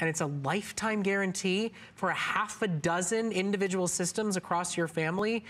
and it's a lifetime guarantee for a half a dozen individual systems across your family,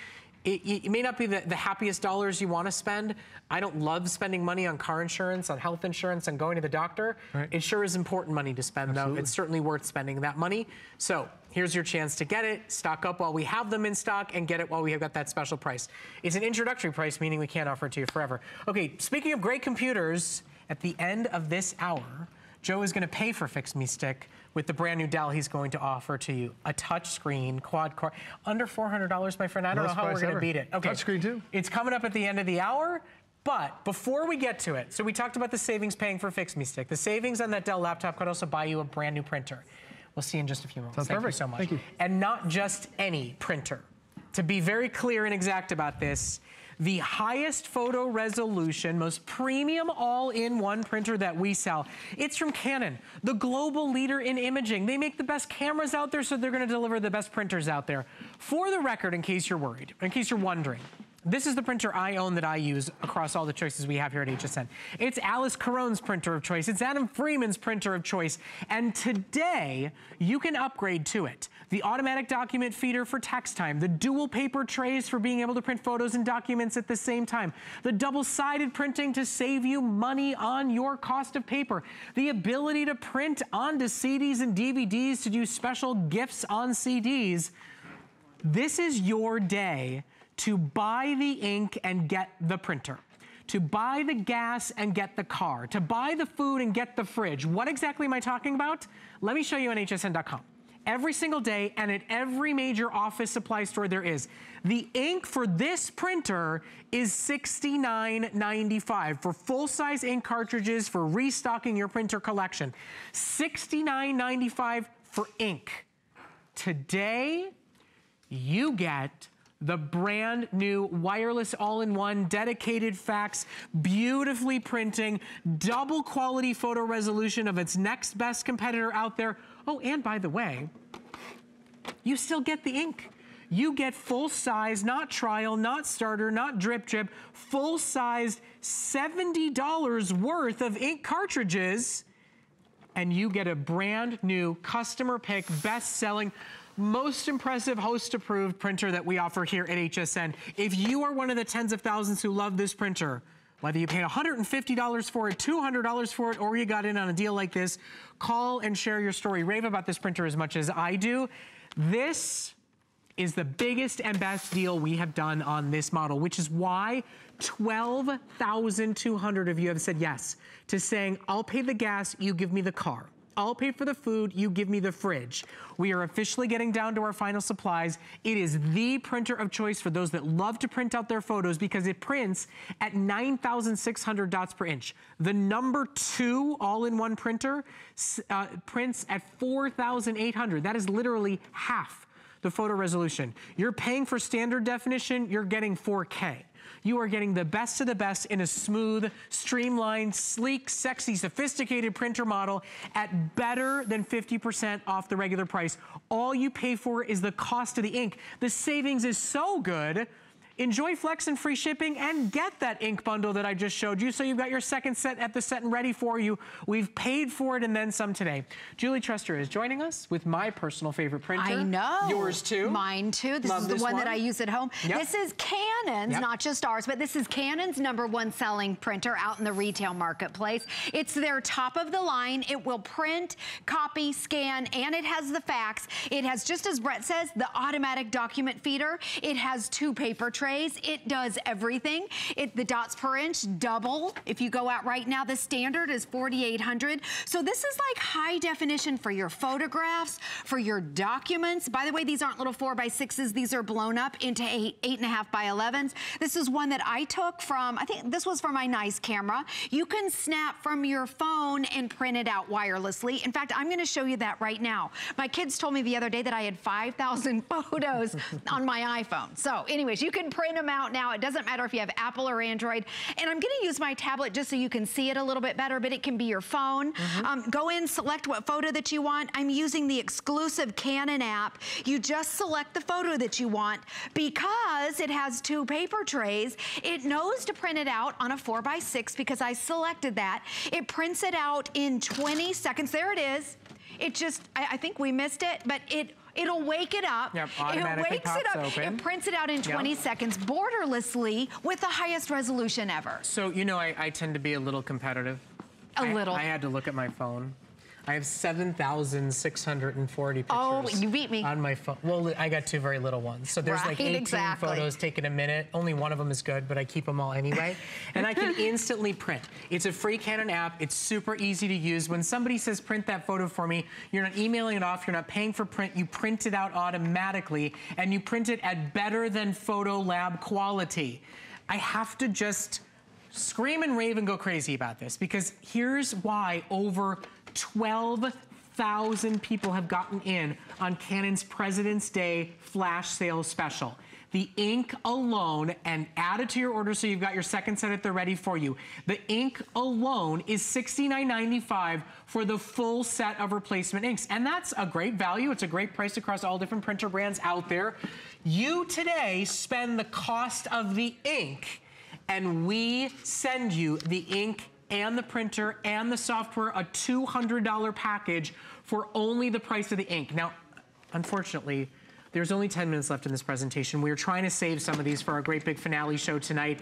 it, it, may not be the, the happiest dollars you want to spend. I don't love spending money on car insurance, on health insurance, on going to the doctor. Right. It sure is important money to spend, Absolutely. though. It's certainly worth spending that money. So here's your chance to get it. Stock up while we have them in stock and get it while we have got that special price. It's an introductory price, meaning we can't offer it to you forever. Okay, speaking of great computers, at the end of this hour, Joe is going to pay for FixMeStick with the brand new Dell he's going to offer to you. A touchscreen quad core. Under $400, my friend. I don't know how we're going to beat it. Okay. Touchscreen too. It's coming up at the end of the hour. But before we get to it, so we talked about the savings paying for FixMeStick. The savings on that Dell laptop could also buy you a brand new printer. We'll see you in just a few moments. Sounds Thank perfect. you so much. Thank you. And not just any printer. To be very clear and exact about this, the highest photo resolution, most premium all-in-one printer that we sell. It's from Canon, the global leader in imaging. They make the best cameras out there, so they're gonna deliver the best printers out there. For the record, in case you're worried, in case you're wondering, this is the printer I own that I use across all the choices we have here at HSN. It's Alyce Caron's printer of choice. It's Adam Freeman's printer of choice. And today, you can upgrade to it. The automatic document feeder for text time, the dual paper trays for being able to print photos and documents at the same time, the double-sided printing to save you money on your cost of paper, the ability to print onto CDs and DVDs to do special gifts on CDs. This is your day to buy the ink and get the printer to buy the gas and get the car, to buy the food and get the fridge. What exactly am I talking about? Let me show you on hsn.com. Every single day and at every major office supply store there is. The ink for this printer is $69.95 for full-size ink cartridges for restocking your printer collection. $69.95 for ink. Today, you get the brand new wireless all-in-one dedicated fax, beautifully printing, double quality photo resolution of its next best competitor out there. Oh, and by the way, you still get the ink. You get full size, not trial, not starter, not drip drip, full sized $70 worth of ink cartridges and you get a brand new customer pick, best selling most impressive host approved printer that we offer here at HSN. If you are one of the tens of thousands who love this printer, whether you paid $150 for it, $200 for it, or you got in on a deal like this, call and share your story. Rave about this printer as much as I do. This is the biggest and best deal we have done on this model, which is why 12,200 of you have said yes to saying, I'll pay the gas, you give me the car. I'll pay for the food, you give me the fridge. We are officially getting down to our final supplies. It is the printer of choice for those that love to print out their photos because it prints at 9,600 dots per inch. The number two all-in-one printer uh, prints at 4,800. That is literally half the photo resolution. You're paying for standard definition, you're getting 4K you are getting the best of the best in a smooth, streamlined, sleek, sexy, sophisticated printer model at better than 50% off the regular price. All you pay for is the cost of the ink. The savings is so good Enjoy Flex and free shipping and get that ink bundle that I just showed you so you've got your second set at the set and ready for you. We've paid for it and then some today. Julie Truster is joining us with my personal favorite printer. I know. Yours too. Mine too. This Love is the one, one, that I use at home. Yep. This is Canon's, yep. not just ours, but this is Canon's number one selling printer out in the retail marketplace. It's their top of the line. It will print, copy, scan, and it has the fax. It has, just as Brett says, the automatic document feeder. It has two paper trays trays. It does everything. It, the dots per inch double. If you go out right now, the standard is 4,800. So this is like high definition for your photographs, for your documents. By the way, these aren't little four by sixes. These are blown up into eight, eight and a half by 11s. This is one that I took from, I think this was for my nice camera. You can snap from your phone and print it out wirelessly. In fact, I'm gonna show you that right now. My kids told me the other day that I had 5,000 photos on my iPhone. So anyways, you can print them out now. It doesn't matter if you have Apple or Android. And I'm gonna use my tablet just so you can see it a little bit better, but it can be your phone. Mm -hmm. um, go in, select what photo that you want. I'm using the exclusive Canon app. You just select the photo that you want because it has two paper trays. It knows to print it out on a four by six because I selected that. It prints it out in 20 seconds. There it is. it just, I, I think we missed it, but it It'll wake it up. Yep, it wakes it up. Open. It prints it out in 20 yep. seconds borderlessly with the highest resolution ever. So, you know, I, I tend to be a little competitive. A I, little. I had to look at my phone. I have 7,640 pictures. Oh, you beat me. On my phone. Well, I got two very little ones. So there's right, like 18 exactly. photos taken a minute. Only one of them is good, but I keep them all anyway. and I can instantly print. It's a free Canon app. It's super easy to use. When somebody says print that photo for me, you're not emailing it off. You're not paying for print. You print it out automatically and you print it at better than Photo Lab quality. I have to just scream and rave and go crazy about this because here's why over 12,000 people have gotten in on Canon's President's Day flash sale special. The ink alone, and add it to your order so you've got your second set at the ready for you. The ink alone is $69.95 for the full set of replacement inks. And that's a great value. It's a great price across all different printer brands out there. You today spend the cost of the ink and we send you the ink and the printer and the software, a $200 package for only the price of the ink. Now, unfortunately, there's only 10 minutes left in this presentation. We are trying to save some of these for our great big finale show tonight.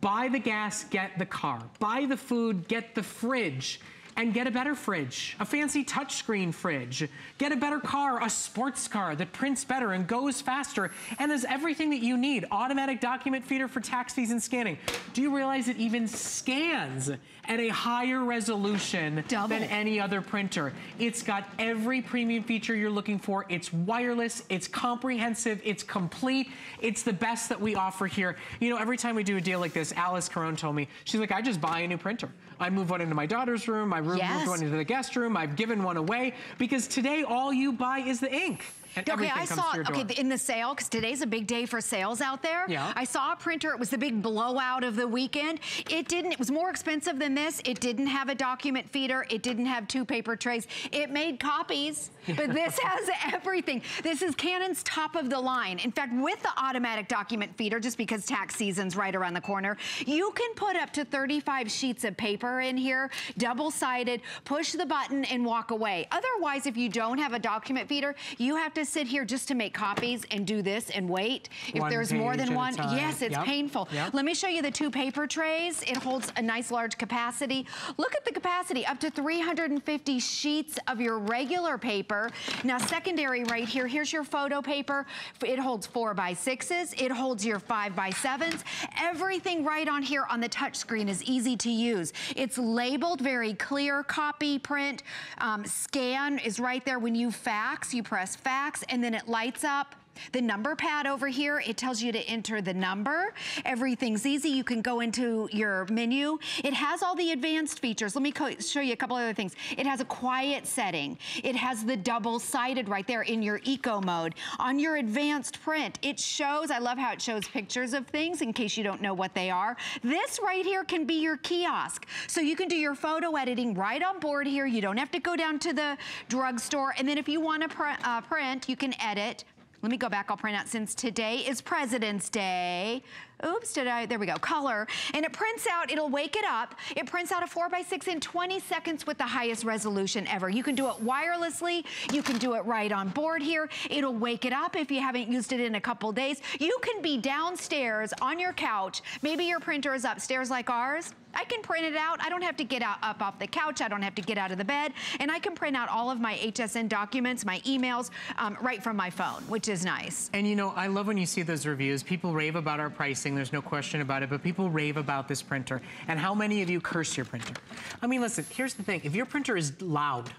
Buy the gas, get the car. Buy the food, get the fridge and get a better fridge, a fancy touchscreen fridge. Get a better car, a sports car that prints better and goes faster and has everything that you need. Automatic document feeder for tax fees and scanning. Do you realize it even scans at a higher resolution Double. than any other printer? It's got every premium feature you're looking for. It's wireless, it's comprehensive, it's complete. It's the best that we offer here. You know, every time we do a deal like this, Alyce Caron told me, she's like, I just buy a new printer. I move one into my daughter's room. I room, yes. moved one into the guest room. I've given one away because today all you buy is the ink. And okay, I saw, okay, in the sale, because today's a big day for sales out there. Yeah. I saw a printer, it was the big blowout of the weekend. It didn't, it was more expensive than this. It didn't have a document feeder. It didn't have two paper trays. It made copies, but this has everything. This is Canon's top of the line. In fact, with the automatic document feeder, just because tax season's right around the corner, you can put up to 35 sheets of paper in here, double-sided, push the button and walk away. Otherwise, if you don't have a document feeder, you have to sit here just to make copies and do this and wait. If one there's more than one, yes, it's yep. painful. Yep. Let me show you the two paper trays. It holds a nice large capacity. Look at the capacity, up to 350 sheets of your regular paper. Now, secondary right here, here's your photo paper. It holds four by sixes. It holds your five by sevens. Everything right on here on the touch screen is easy to use. It's labeled very clear, copy, print, um, scan is right there. When you fax, you press fax and then it lights up the number pad over here, it tells you to enter the number. Everything's easy. You can go into your menu. It has all the advanced features. Let me show you a couple other things. It has a quiet setting. It has the double-sided right there in your eco mode. On your advanced print, it shows, I love how it shows pictures of things in case you don't know what they are. This right here can be your kiosk. So you can do your photo editing right on board here. You don't have to go down to the drugstore. And then if you want to pr uh, print, you can edit let me go back. I'll print out since today is President's Day. Oops, did I? There we go. Color. And it prints out, it'll wake it up. It prints out a 4x6 in 20 seconds with the highest resolution ever. You can do it wirelessly. You can do it right on board here. It'll wake it up if you haven't used it in a couple days. You can be downstairs on your couch. Maybe your printer is upstairs like ours. I can print it out. I don't have to get out, up off the couch. I don't have to get out of the bed. And I can print out all of my HSN documents, my emails, um, right from my phone, which is nice. And you know, I love when you see those reviews. People rave about our pricing. There's no question about it. But people rave about this printer. And how many of you curse your printer? I mean, listen, here's the thing. If your printer is loud,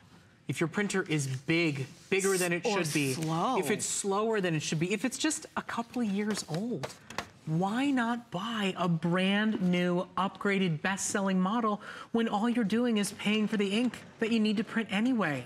if your printer is big, bigger than it or should be, slow. if it's slower than it should be, if it's just a couple of years old, why not buy a brand new upgraded best-selling model when all you're doing is paying for the ink that you need to print anyway?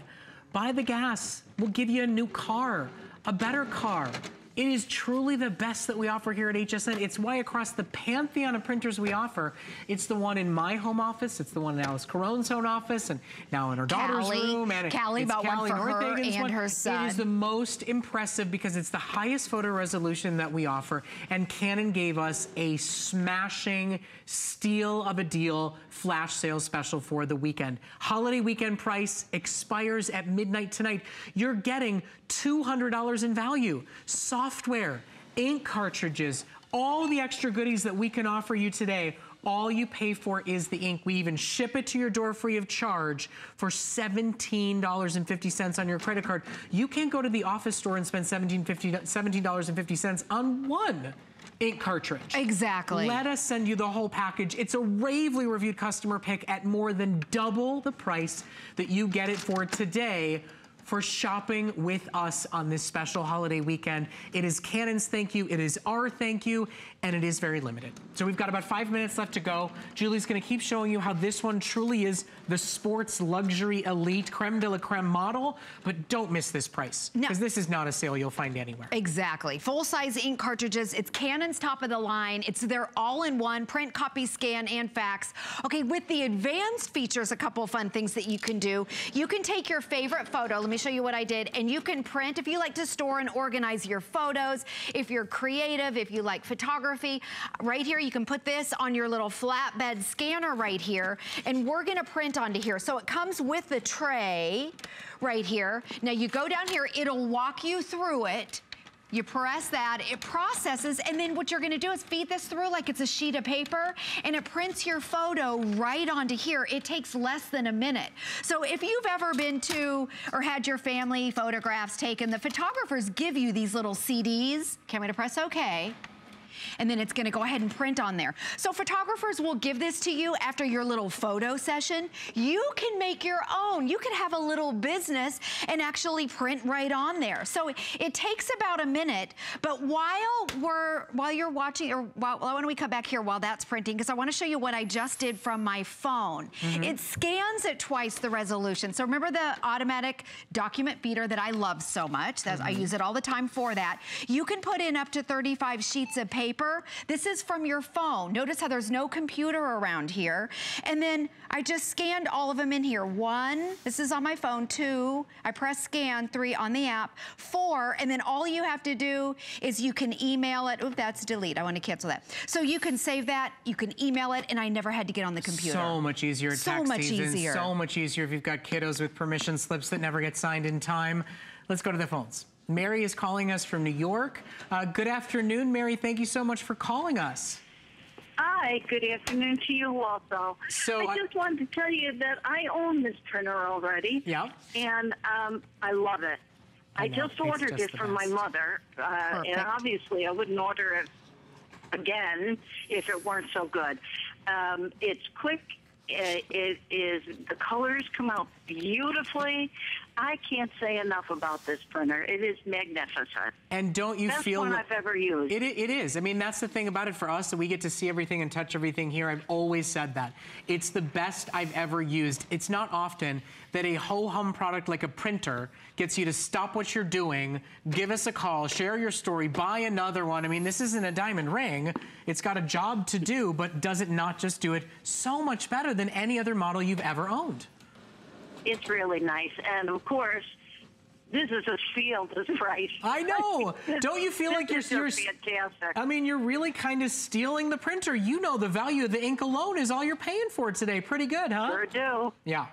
Buy the gas. We'll give you a new car, a better car. It is truly the best that we offer here at HSN. It's why across the pantheon of printers we offer, it's the one in my home office, it's the one in Alyce Caron's home office, and now in her daughter's Callie, room. And Callie bought one for her and one. her son. It is the most impressive because it's the highest photo resolution that we offer, and Canon gave us a smashing steal of a deal flash sale special for the weekend. Holiday weekend price expires at midnight tonight. You're getting $200 in value. Software, ink cartridges, all the extra goodies that we can offer you today all you pay for is the ink. We even ship it to your door free of charge for $17.50 on your credit card. You can't go to the office store and spend $17.50 on one ink cartridge. Exactly. Let us send you the whole package. It's a ravely reviewed customer pick at more than double the price that you get it for today for shopping with us on this special holiday weekend. It is Canon's thank you, it is our thank you, and it is very limited. So we've got about five minutes left to go. Julie's gonna keep showing you how this one truly is the sports luxury elite creme de la creme model, but don't miss this price because no. this is not a sale you'll find anywhere. Exactly. Full-size ink cartridges. It's Canon's top of the line. It's their all-in-one print, copy, scan, and fax. Okay, with the advanced features, a couple fun things that you can do. You can take your favorite photo. Let me show you what I did. And you can print if you like to store and organize your photos, if you're creative, if you like photography. Right here, you can put this on your little flatbed scanner right here. And we're gonna print onto here. So it comes with the tray right here. Now you go down here, it'll walk you through it. You press that, it processes, and then what you're gonna do is feed this through like it's a sheet of paper, and it prints your photo right onto here. It takes less than a minute. So if you've ever been to or had your family photographs taken, the photographers give you these little CDs. Can we to press okay and then it's gonna go ahead and print on there. So photographers will give this to you after your little photo session. You can make your own. You can have a little business and actually print right on there. So it takes about a minute, but while we're, while you're watching, or while, why don't we come back here while that's printing, because I wanna show you what I just did from my phone. Mm -hmm. It scans at twice the resolution. So remember the automatic document feeder that I love so much, mm -hmm. I mm-hmm. use it all the time for that. You can put in up to 35 sheets of paper paper. This is from your phone. Notice how there's no computer around here. And then I just scanned all of them in here. One, this is on my phone. Two, I press scan. Three, on the app. Four, and then all you have to do is you can email it. Oop, that's delete. I want to cancel that. So you can save that, you can email it, and I never had to get on the computer. So much easier so much season. Easier. So much easier if you've got kiddos with permission slips that never get signed in time. Let's go to the phones. Mary is calling us from New York. Uh, good afternoon, Mary. Thank you so much for calling us. Hi, good afternoon to you also. So I just wanted to tell you that I own this printer already. Yeah. And um, I love it. I, I just ordered just it from my mother, uh, and obviously I wouldn't order it again if it weren't so good. Um, it's quick. It, it is the colors come out beautifully. I can't say enough about this printer. It is magnificent. And don't you Best feel one I've ever used. It, it is. I mean, that's the thing about it for us, that we get to see everything and touch everything here. I've always said that. It's the best I've ever used. It's not often that a ho-hum product like a printer gets you to stop what you're doing, give us a call, share your story, buy another one. I mean, this isn't a diamond ring. It's got a job to do, but does it not just do it so much better than any other model you've ever owned? It's really nice. And of course, this is a steal, this price. I know. Don't you feel like you're, you're fantastic? I mean, you're really kind of stealing the printer. You know the value of the ink alone is all you're paying for today. Pretty good, huh? Sure do. Yeah.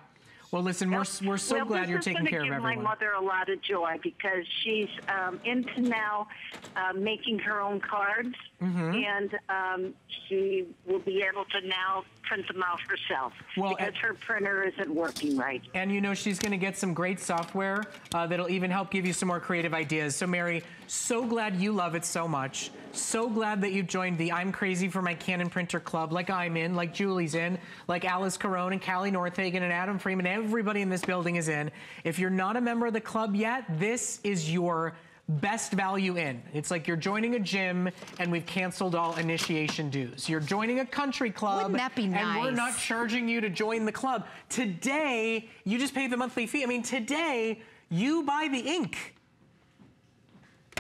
Well, listen, we're, we're so well, glad you're taking care of everyone. This is give my mother a lot of joy because she's um, into now uh, making her own cards, mm -hmm. and um, she will be able to now print them out herself well, because her printer isn't working right. And you know she's going to get some great software uh, that'll even help give you some more creative ideas. So Mary, so glad you love it so much. So glad that you've joined the I'm Crazy for My Canon Printer Club like I'm in, like Julie's in, like Alyce Caron and Callie Northagen and Adam Freeman. Everybody in this building is in. If you're not a member of the club yet, this is your best value in. It's like you're joining a gym and we've canceled all initiation dues. You're joining a country club Wouldn't that be nice? and we're not charging you to join the club. Today, you just pay the monthly fee. I mean, today, you buy the ink.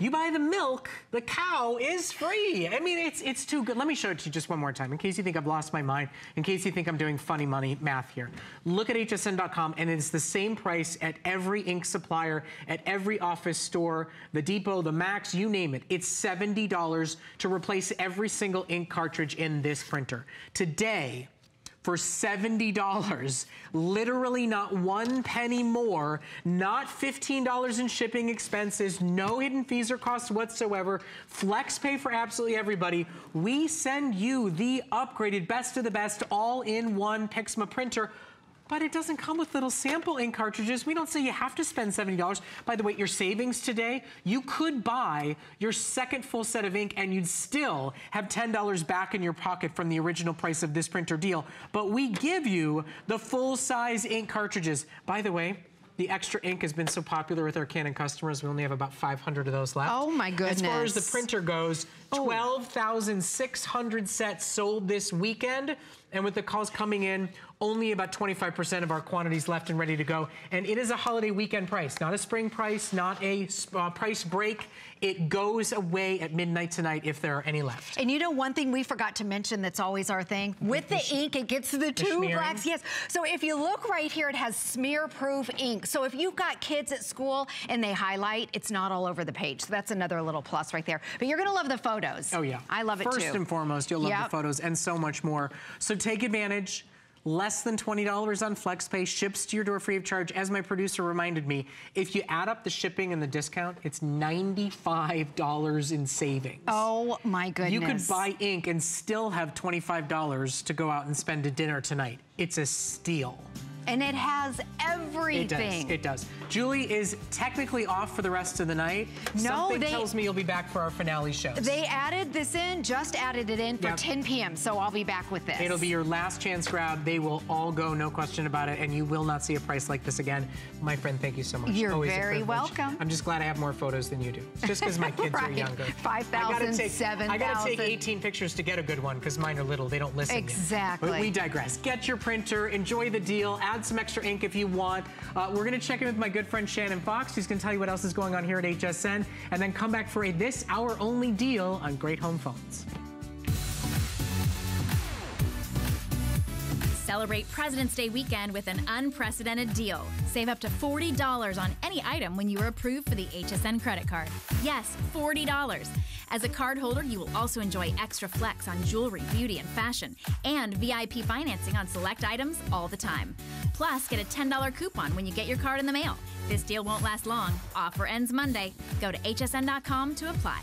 You buy the milk, the cow is free. I mean, it's it's too good. Let me show it to you just one more time, in case you think I've lost my mind, in case you think I'm doing funny money math here. Look at hsn.com, and it's the same price at every ink supplier, at every office store, the Depot, the Max, you name it. It's $70 to replace every single ink cartridge in this printer. Today, for $70. Literally not one penny more, not $15 in shipping expenses, no hidden fees or costs whatsoever. Flex pay for absolutely everybody. We send you the upgraded best of the best all-in-one Pixma printer but it doesn't come with little sample ink cartridges. We don't say you have to spend $70. By the way, your savings today, you could buy your second full set of ink and you'd still have $10 back in your pocket from the original price of this printer deal. But we give you the full size ink cartridges. By the way, the extra ink has been so popular with our Canon customers. We only have about 500 of those left. Oh my goodness. As far as the printer goes, 12,600 sets sold this weekend. And with the calls coming in, only about 25% of our quantities left and ready to go. And it is a holiday weekend price, not a spring price, not a uh, price break. It goes away at midnight tonight if there are any left. And you know one thing we forgot to mention that's always our thing? With the ink, it gets the, the two blacks. Yes. So if you look right here, it has smear-proof ink. So if you've got kids at school and they highlight, it's not all over the page. So that's another little plus right there. But you're going to love the photos. Oh, yeah. I love it First too. First and foremost, you'll love yep. the photos and so much more. So take advantage less than $20 on FlexPay, ships to your door free of charge. As my producer reminded me, if you add up the shipping and the discount, it's $95 in savings. Oh my goodness. You could buy ink and still have $25 to go out and spend a dinner tonight. It's a steal. And it has everything. It does. It does. Julie is technically off for the rest of the night. No, Something they, tells me you'll be back for our finale show. They added this in, just added it in for yep. 10 p.m. So I'll be back with this. It'll be your last chance grab. They will all go, no question about it, and you will not see a price like this again. My friend, thank you so much. You're Always very welcome. I'm just glad I have more photos than you do. Just because my kids right. are younger. 5,000, 7,000. I gotta take 18 pictures to get a good one because mine are little. They don't listen. Exactly. But we digress. Get your printer, enjoy the deal, add some extra ink if you want. Uh, we're going to check in with my good friend Shannon Fox. He's going to tell you what else is going on here at HSN, and then come back for a this hour only deal on great home phones. Celebrate President's Day weekend with an unprecedented deal. Save up to $40 on any item when you are approved for the HSN credit card. Yes, $40. As a card holder, you will also enjoy extra flex on jewelry, beauty, and fashion, and VIP financing on select items all the time. Plus, get a $10 coupon when you get your card in the mail. This deal won't last long. Offer ends Monday. Go to hsn.com to apply.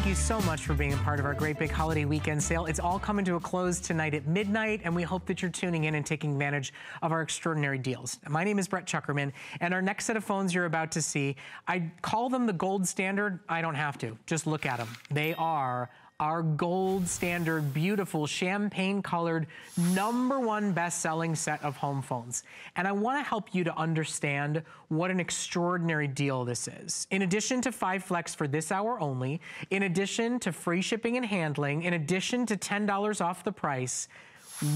So much for being a part of our great big holiday weekend sale. It's all coming to a close tonight at midnight, and we hope that you're tuning in and taking advantage of our extraordinary deals. My name is Brett Chukerman, and our next set of phones you're about to see, I call them the gold standard. I don't have to. Just look at them. They are our gold standard, beautiful, champagne-colored, number one best-selling set of home phones. And I wanna help you to understand what an extraordinary deal this is. In addition to 5 Flex for this hour only, in addition to free shipping and handling, in addition to $10 off the price,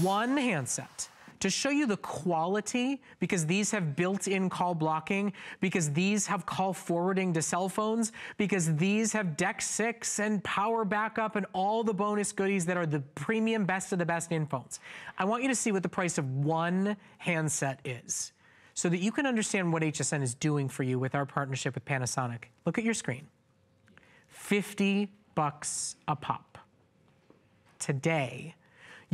one handset to show you the quality, because these have built-in call blocking, because these have call forwarding to cell phones, because these have DECT 6 and power backup and all the bonus goodies that are the premium best of the best in phones. I want you to see what the price of one handset is so that you can understand what HSN is doing for you with our partnership with Panasonic. Look at your screen. 50 bucks a pop. Today,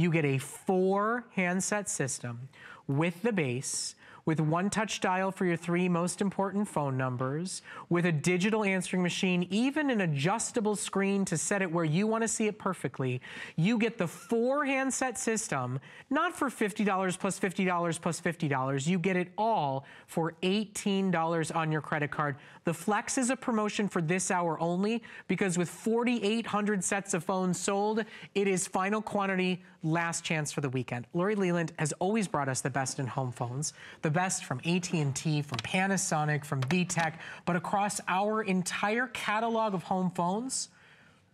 you get a four handset system with the base with one touch dial for your three most important phone numbers, with a digital answering machine, even an adjustable screen to set it where you want to see it perfectly, you get the four handset system, not for $50 plus $50 plus $50. You get it all for $18 on your credit card. The Flex is a promotion for this hour only because with 4,800 sets of phones sold, it is final quantity, last chance for the weekend. Lori Leland has always brought us the best in home phones. The best from AT&T, from Panasonic, from VTech, but across our entire catalog of home phones,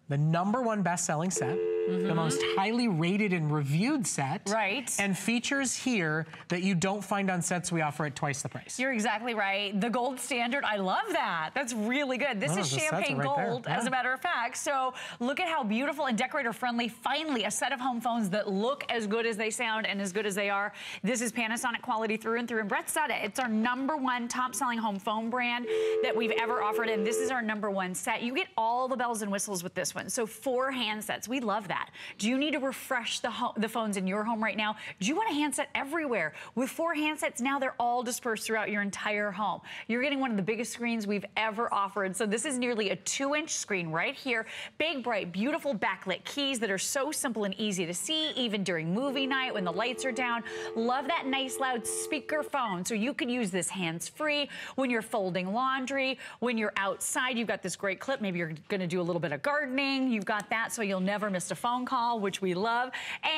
the number one best-selling set, Mm -hmm. the mm-hmm. most highly rated and reviewed set. Right. And features here that you don't find on sets we offer at twice the price. You're exactly right. The gold standard, I love that. That's really good. This oh, is champagne right gold, yeah. as a matter of fact. So look at how beautiful and decorator friendly. Finally, a set of home phones that look as good as they sound and as good as they are. This is Panasonic quality through and through. And Brett said it. It's our number one top selling home phone brand that we've ever offered. And this is our number one set. You get all the bells and whistles with this one. So four handsets. We love that that? Do you need to refresh the, the phones in your home right now? Do you want a handset everywhere? With four handsets, now they're all dispersed throughout your entire home. You're getting one of the biggest screens we've ever offered. So this is nearly a two-inch screen right here. Big, bright, beautiful backlit keys that are so simple and easy to see, even during movie night when the lights are down. Love that nice loud speaker phone. So you can use this hands-free when you're folding laundry, when you're outside. You've got this great clip. Maybe you're going to do a little bit of gardening. You've got that so you'll never miss a phone phone call, which we love.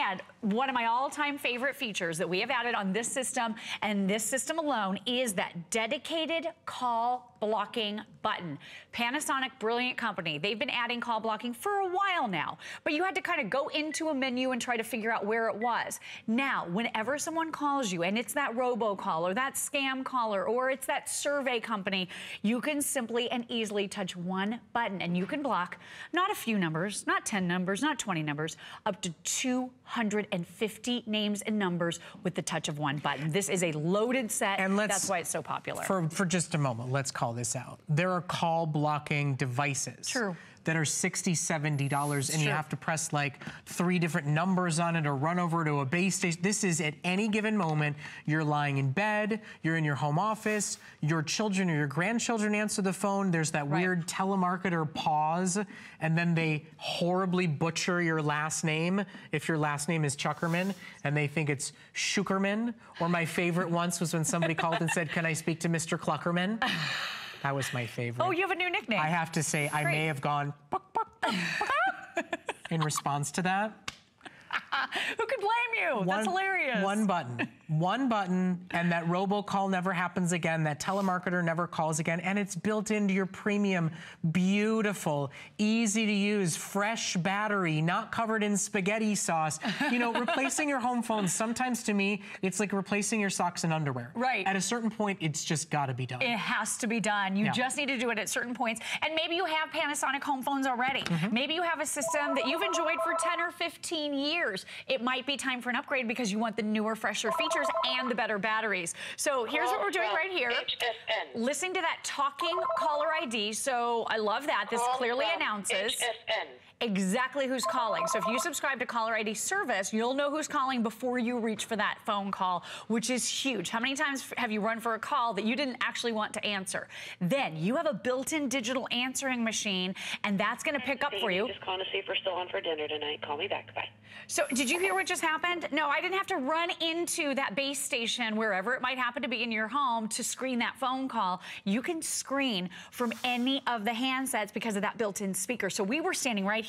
And one of my all-time favorite features that we have added on this system and this system alone is that dedicated call blocking button. Panasonic, brilliant company. They've been adding call blocking for a while now, but you had to kind of go into a menu and try to figure out where it was. Now, whenever someone calls you and it's that robocall or that scam caller or it's that survey company, you can simply and easily touch one button and you can block not a few numbers, not 10 numbers, not 20 numbers, up to 250 names and numbers with the touch of one button. This is a loaded set. And let's, That's why it's so popular. For, for just a moment, let's call this out. There are call blocking devices. True that are $60, $70 and you have to press like three different numbers on it or run over to a base station. This is at any given moment, you're lying in bed, you're in your home office, your children or your grandchildren answer the phone, there's that right. weird telemarketer pause, and then they horribly butcher your last name if your last name is Chukerman, and they think it's Shukerman. Or my favorite once was when somebody called and said, can I speak to Mr. Cluckerman? That was my favorite. Oh, you have a new nickname. I have to say, I may have gone in response to that. Who could blame you? One, That's hilarious. One button. One button, and that robocall never happens again. That telemarketer never calls again. And it's built into your premium, beautiful, easy to use, fresh battery, not covered in spaghetti sauce. You know, replacing your home phone, sometimes to me, it's like replacing your socks and underwear. Right. At a certain point, it's just got to be done. It has to be done. You yeah. just need to do it at certain points. And maybe you have Panasonic home phones already. Mm -hmm. Maybe you have a system that you've enjoyed for 10 or 15 years it might be time for an upgrade because you want the newer, fresher features and the better batteries. So here's what we're doing right here. HSN. Listening to that talking caller ID. So I love that. This clearly announces. HSN exactly who's calling. So if you subscribe to caller ID service, you'll know who's calling before you reach for that phone call, which is huge. How many times have you run for a call that you didn't actually want to answer? Then you have a built-in digital answering machine, and that's going to pick up for you. Just calling to see if we're still on for dinner tonight. Call me back. Bye. So did you hear what just happened? No, I didn't have to run into that base station, wherever it might happen to be in your home, to screen that phone call. You can screen from any of the handsets because of that built-in speaker. So we were standing right here,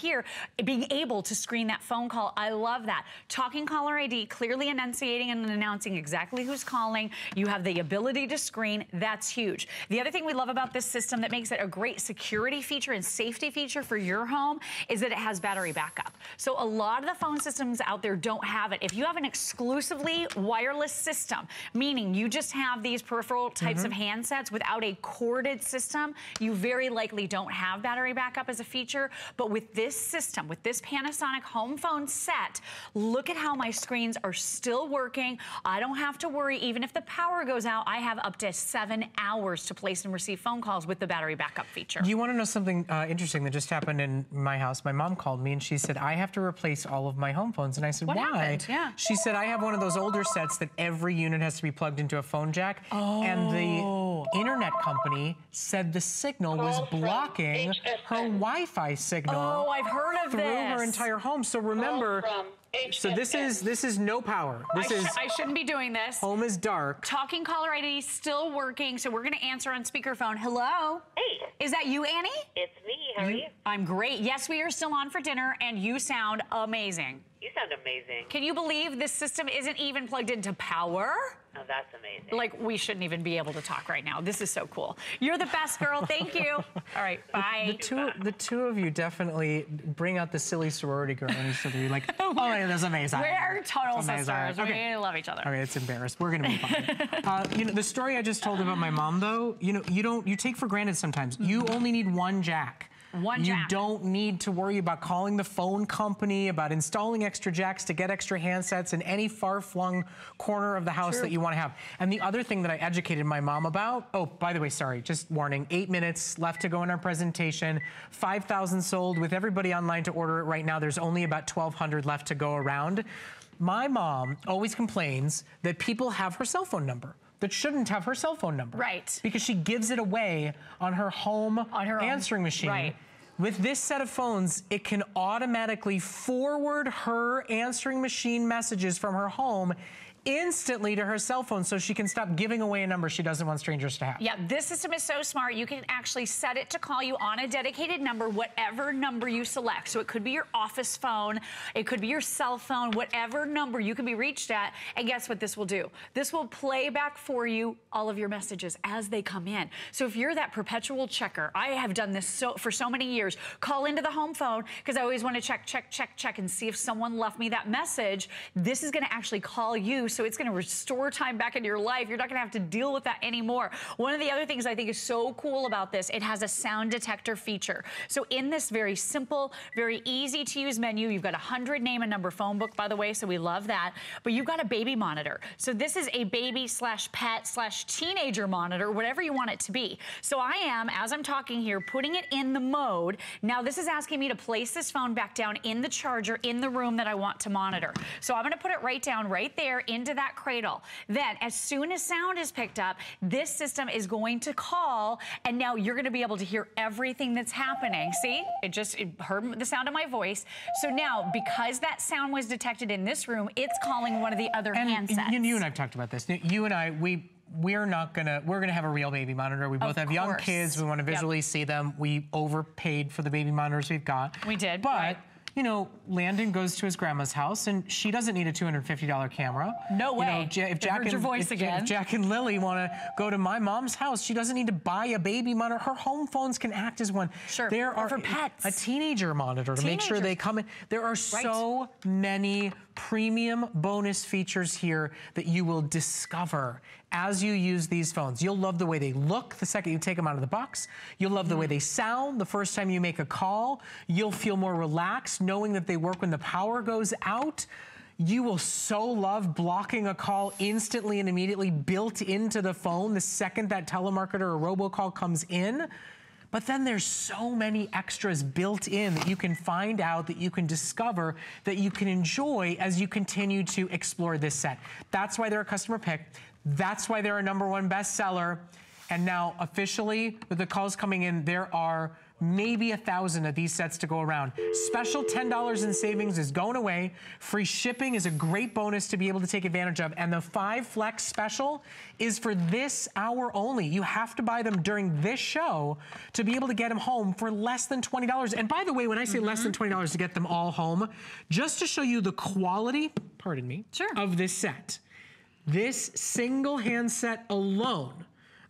being able to screen that phone call. I love that. Talking caller ID, clearly enunciating and announcing exactly who's calling. You have the ability to screen. That's huge. The other thing we love about this system that makes it a great security feature and safety feature for your home is that it has battery backup. So a lot of the phone systems out there don't have it. If you have an exclusively wireless system, meaning you just have these peripheral types mm -hmm. of mm-hmm. handsets without a corded system, you very likely don't have battery backup as a feature. But with this system, with this Panasonic home phone set, look at how my screens are still working. I don't have to worry. Even if the power goes out, I have up to seven hours to place and receive phone calls with the battery backup feature. You want to know something uh, interesting that just happened in my house? My mom called me and she said, I have to replace all of my home phones. And I said, what why? Happened? Yeah. She said, I have one of those older sets that every unit has to be plugged into a phone jack. Oh. And the internet company said the signal was blocking her Wi-Fi signal. Oh, I've heard of through this. her entire home. So remember, so this is this is no power. This I is. Sh I shouldn't be doing this. Home is dark. Talking caller ID still working, so we're going to answer on speakerphone. Hello. Hey. Is that you, Annie? It's me. How are you? I'm great. Yes, we are still on for dinner, and you sound amazing. You sound amazing. Can you believe this system isn't even plugged into power? Oh, that's amazing. Like, we shouldn't even be able to talk right now. This is so cool. You're the best girl. Thank you. All right, bye. The, the two, the two of you definitely bring out the silly sorority girl in each other. You're like, oh, yeah, that's amazing. We're total sisters. Okay. We love each other. Okay, it's embarrassed. We're gonna move on. uh, you know, the story I just told about my mom, though, you know, you don't, you take for granted sometimes. Mm -hmm. You only need one jack. One you jack. don't need to worry about calling the phone company, about installing extra jacks to get extra handsets in any far-flung corner of the house True. that you want to have. And the other thing that I educated my mom about, oh, by the way, sorry, just warning, eight minutes left to go in our presentation, 5,000 sold. With everybody online to order it right now, there's only about 1,200 left to go around. My mom always complains that people have her cell phone number that shouldn't have her cell phone number. Right. Because she gives it away on her home on her answering own. machine. Right. With this set of phones, it can automatically forward her answering machine messages from her home instantly to her cell phone so she can stop giving away a number she doesn't want strangers to have. Yeah, this system is so smart. You can actually set it to call you on a dedicated number, whatever number you select. So it could be your office phone, it could be your cell phone, whatever number you can be reached at. And guess what this will do? This will play back for you all of your messages as they come in. So if you're that perpetual checker, I have done this so for so many years, call into the home phone because I always want to check, check, check, check and see if someone left me that message. This is going to actually call you so it's going to restore time back into your life. You're not going to have to deal with that anymore. One of the other things I think is so cool about this, it has a sound detector feature. So in this very simple, very easy to use menu, you've got a 100 name and number phone book, by the way, so we love that. But you've got a baby monitor. So this is a baby slash pet slash teenager monitor, whatever you want it to be. So I am, as I'm talking here, putting it in the mode. Now this is asking me to place this phone back down in the charger in the room that I want to monitor. So I'm gonna put it right down right there into into that cradle. Then as soon as sound is picked up, this system is going to call and now you're gonna be able to hear everything that's happening. See, it just it heard the sound of my voice. So now because that sound was detected in this room, it's calling one of the other and handsets. You, you and I've talked about this. You and I, we we're not gonna we're gonna have a real baby monitor. We both of have course. young kids. We want to visually yep. see them. We overpaid for the baby monitors we've got. We did, but. Right you know, Landon goes to his grandma's house and she doesn't need a $250 camera. No way. You know, if Jack and, your voice if, again. if Jack and Lily want to go to my mom's house, she doesn't need to buy a baby monitor. Her home phones can act as one. Sure. There or are for pets. A teenager monitor to make sure they come in. There are right. so many premium bonus features here that you will discover as you use these phones. You'll love the way they look the second you take them out of the box. You'll love the way mm-hmm. they sound the first time you make a call. You'll feel more relaxed knowing that they work when the power goes out. You will so love blocking a call instantly and immediately built into the phone the second that telemarketer or robocall comes in. But then there's so many extras built in that you can find out, that you can discover, that you can enjoy as you continue to explore this set. That's why they're a customer pick. That's why they're a number one bestseller. And now officially, with the calls coming in, there are maybe a thousand of these sets to go around. Special $10 in savings is going away. Free shipping is a great bonus to be able to take advantage of. And the five flex special is for this hour only. You have to buy them during this show to be able to get them home for less than $20. And by the way, when I say mm -hmm. less than $20 to get them all home, just to show you the quality, pardon me, sure. of this set, this single handset alone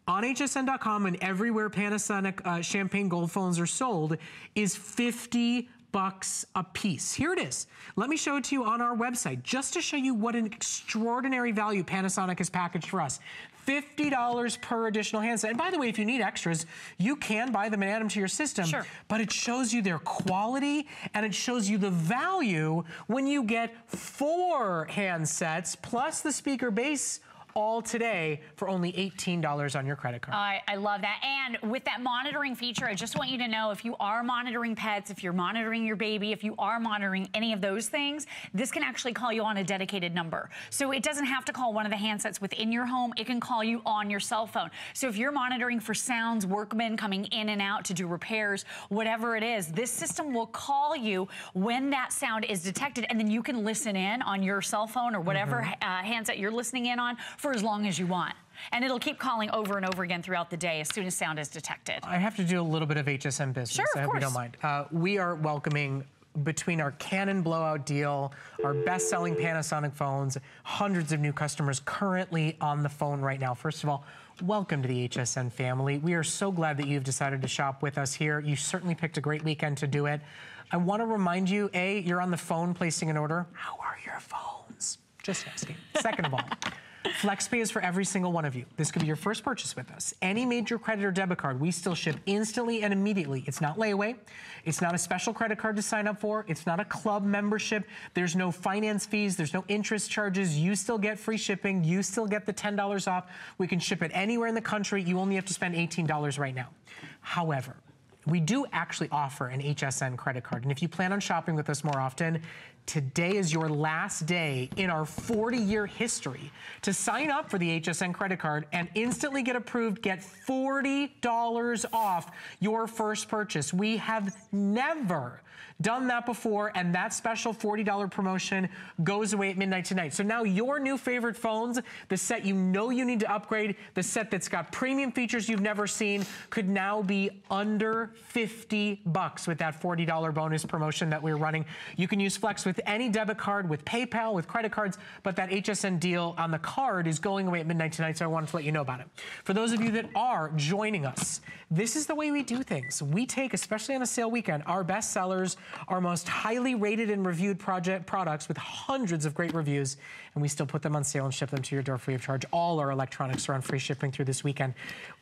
on hsn.com and everywhere Panasonic uh, champagne gold phones are sold is 50 bucks a piece. Here it is. Let me show it to you on our website just to show you what an extraordinary value Panasonic has packaged for us. $50 per additional handset. And by the way, if you need extras, you can buy them and add them to your system. Sure. But it shows you their quality and it shows you the value when you get four handsets plus the speaker base all today for only $18 on your credit card. I, I love that. And with that monitoring feature, I just want you to know if you are monitoring pets, if you're monitoring your baby, if you are monitoring any of those things, this can actually call you on a dedicated number. So it doesn't have to call one of the handsets within your home. It can call you on your cell phone. So if you're monitoring for sounds, workmen coming in and out to do repairs, whatever it is, this system will call you when that sound is detected and then you can listen in on your cell phone or whatever mm -hmm. uh, handset you're listening in on for as long as you want. And it'll keep calling over and over again throughout the day as soon as sound is detected. I have to do a little bit of HSN business. Sure, of I hope course. you don't mind. Uh, we are welcoming between our Canon blowout deal, our best-selling Panasonic phones, hundreds of new customers currently on the phone right now. First of all, welcome to the HSN family. We are so glad that you've decided to shop with us here. You certainly picked a great weekend to do it. I want to remind you, A, you're on the phone placing an order. How are your phones? Just asking. Second of all, FlexPay is for every single one of you. This could be your first purchase with us. Any major credit or debit card, we still ship instantly and immediately. It's not layaway. It's not a special credit card to sign up for. It's not a club membership. There's no finance fees. There's no interest charges. You still get free shipping. You still get the $10 off. We can ship it anywhere in the country. You only have to spend $18 right now. However, we do actually offer an HSN credit card. And if you plan on shopping with us more often, today is your last day in our 40-year history to sign up for the HSN credit card and instantly get approved, get $40 off your first purchase. We have never done that before, and that special $40 promotion goes away at midnight tonight. So now your new favorite phones, the set you know you need to upgrade, the set that's got premium features you've never seen, could now be under 50 bucks with that $40 bonus promotion that we're running. You can use Flex with any debit card, with PayPal, with credit cards, but that HSN deal on the card is going away at midnight tonight, so I wanted to let you know about it. For those of you that are joining us, this is the way we do things. We take, especially on a sale weekend, our best sellers, our most highly rated and reviewed project products with hundreds of great reviews, and we still put them on sale and ship them to your door free of charge. All our electronics are on free shipping through this weekend.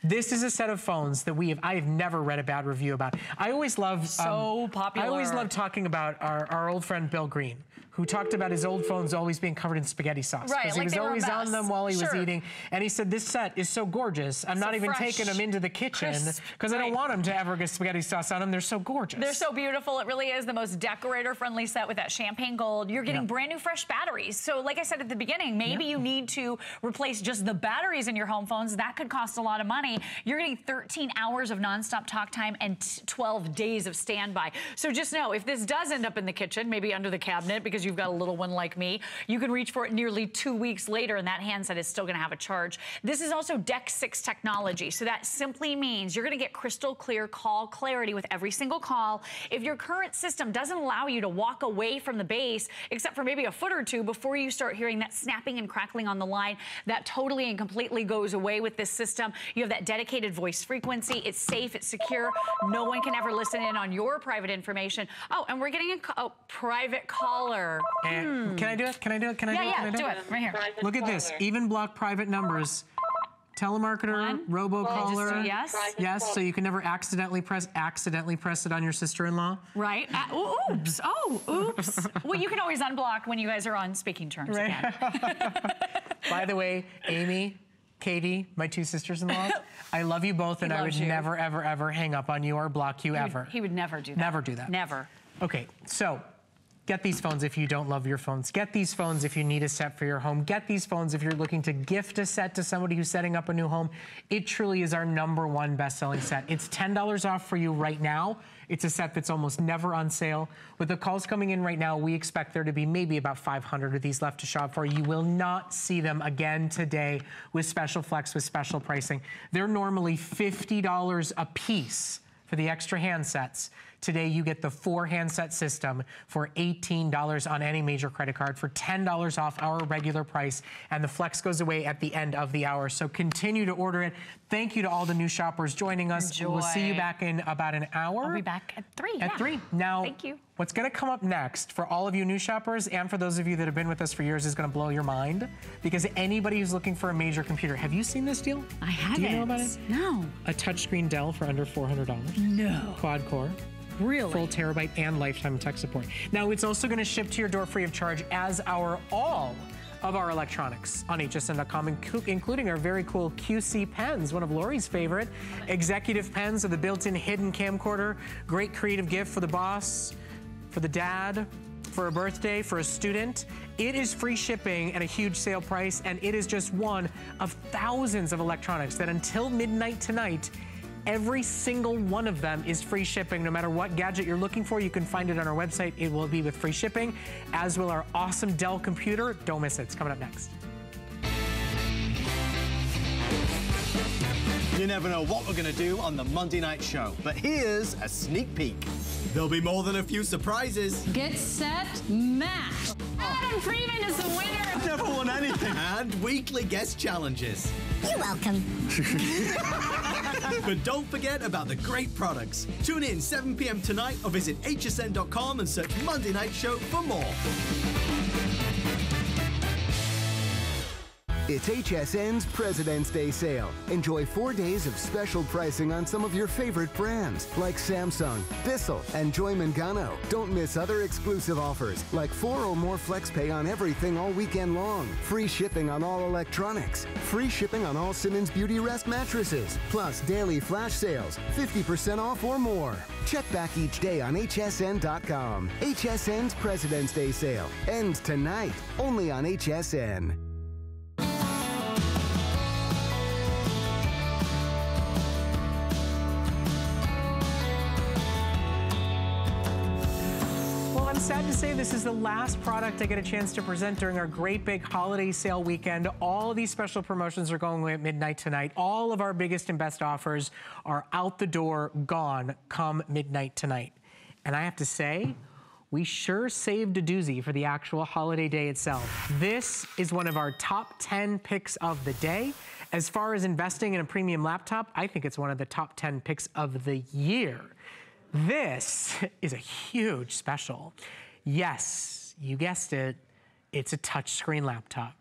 This is a set of phones that we have, I have never read a bad review about. I always love- So um, popular. I always love talking about our, our old friend Bill Green who talked about his old phones always being covered in spaghetti sauce. Right, Because like he was always on them while he sure. was eating. And he said, this set is so gorgeous. I'm so not even fresh, taking them into the kitchen because right. I don't want them to ever get spaghetti sauce on them. They're so gorgeous. They're so beautiful. It really is the most decorator-friendly set with that champagne gold. You're getting brand new fresh batteries. So like I said at the beginning, maybe you need to replace just the batteries in your home phones. That could cost a lot of money. You're getting 13 hours of nonstop talk time and 12 days of standby. So just know, if this does end up in the kitchen, maybe under the cabinet because you've got a little one like me, you can reach for it nearly two weeks later and that handset is still gonna have a charge. This is also DECT 6 technology. So that simply means you're gonna get crystal clear call clarity with every single call. If your current system doesn't allow you to walk away from the base, except for maybe a foot or two before you start hearing that snapping and crackling on the line, that totally and completely goes away with this system. You have that dedicated voice frequency. It's safe, it's secure. No one can ever listen in on your private information. Oh, and we're getting a, a oh, private caller. And can I do it? Can I do it? Can I yeah, do it? Yeah, Can I do, it? Right here. Look at this. Even block private numbers. Telemarketer, One. robocaller. yes. Yes, so you can never accidentally press accidentally press it on your sister-in-law. Right. Uh, oops. Oh, oops. well, you can always unblock when you guys are on speaking terms Right. again. By the way, Amy, Katie, my two sisters-in-law, I love you both, and I would you. never, ever, ever hang up on you or block you He would- ever. He would never do that. Never do that. Never. Okay, so Get these phones if you don't love your phones. Get these phones if you need a set for your home. Get these phones if you're looking to gift a set to somebody who's setting up a new home. It truly is our number one best-selling set. It's $10 off for you right now. It's a set that's almost never on sale. With the calls coming in right now, we expect there to be maybe about 500 of these left to shop for. You will not see them again today with special flex, with special pricing. They're normally $50 a piece for the extra handsets. Today, you get the four handset system for $18 on any major credit card for $10 off our regular price. And the flex goes away at the end of the hour. So continue to order it. Thank you to all the new shoppers joining us. Enjoy. We'll see you back in about an hour. I'll be back at three. At yeah. three. Now, Thank you. what's going to come up next for all of you new shoppers and for those of you that have been with us for years is going to blow your mind because anybody who's looking for a major computer, have you seen this deal? I haven't. Do you know about it? No. A touchscreen Dell for under $400. No. Quad core. Really? Full terabyte and lifetime tech support. Now, it's also going to ship to your door free of charge as our all of our electronics on hsn.com, including our very cool QC pens, one of Lori's favorite. Executive pens with a built-in hidden camcorder. Great creative gift for the boss, for the dad, for a birthday, for a student. It is free shipping at a huge sale price, and it is just one of thousands of electronics that until midnight tonight, Every single one of them is free shipping. No matter what gadget you're looking for, you can find it on our website. It will be with free shipping, as will our awesome Dell computer. Don't miss it. It's coming up next. You never know what we're going to do on the Monday night show, but here's a sneak peek. There'll be more than a few surprises. Get set, match. Adam Freeman is the winner. I've never won anything. and weekly guest challenges. You're welcome. but don't forget about the great products. Tune in 7 p.m. tonight or visit hsn.com and search Monday Night Show for more. It's HSN's President's Day sale. Enjoy four days of special pricing on some of your favorite brands like Samsung, Bissell, and Joy Mangano. Don't miss other exclusive offers like four or more FlexPay on everything all weekend long, free shipping on all electronics, free shipping on all Simmons Beautyrest mattresses, plus daily flash sales, 50% off or more. Check back each day on hsn.com. HSN's President's Day sale ends tonight, only on HSN. Sad to say this is the last product I get a chance to present during our great big holiday sale weekend. All these special promotions are going away at midnight tonight. All of our biggest and best offers are out the door, gone, come midnight tonight. And I have to say, we sure saved a doozy for the actual holiday day itself. This is one of our top 10 picks of the day. As far as investing in a premium laptop, I think it's one of the top 10 picks of the year. This is a huge special. Yes, you guessed it, it's a touchscreen laptop.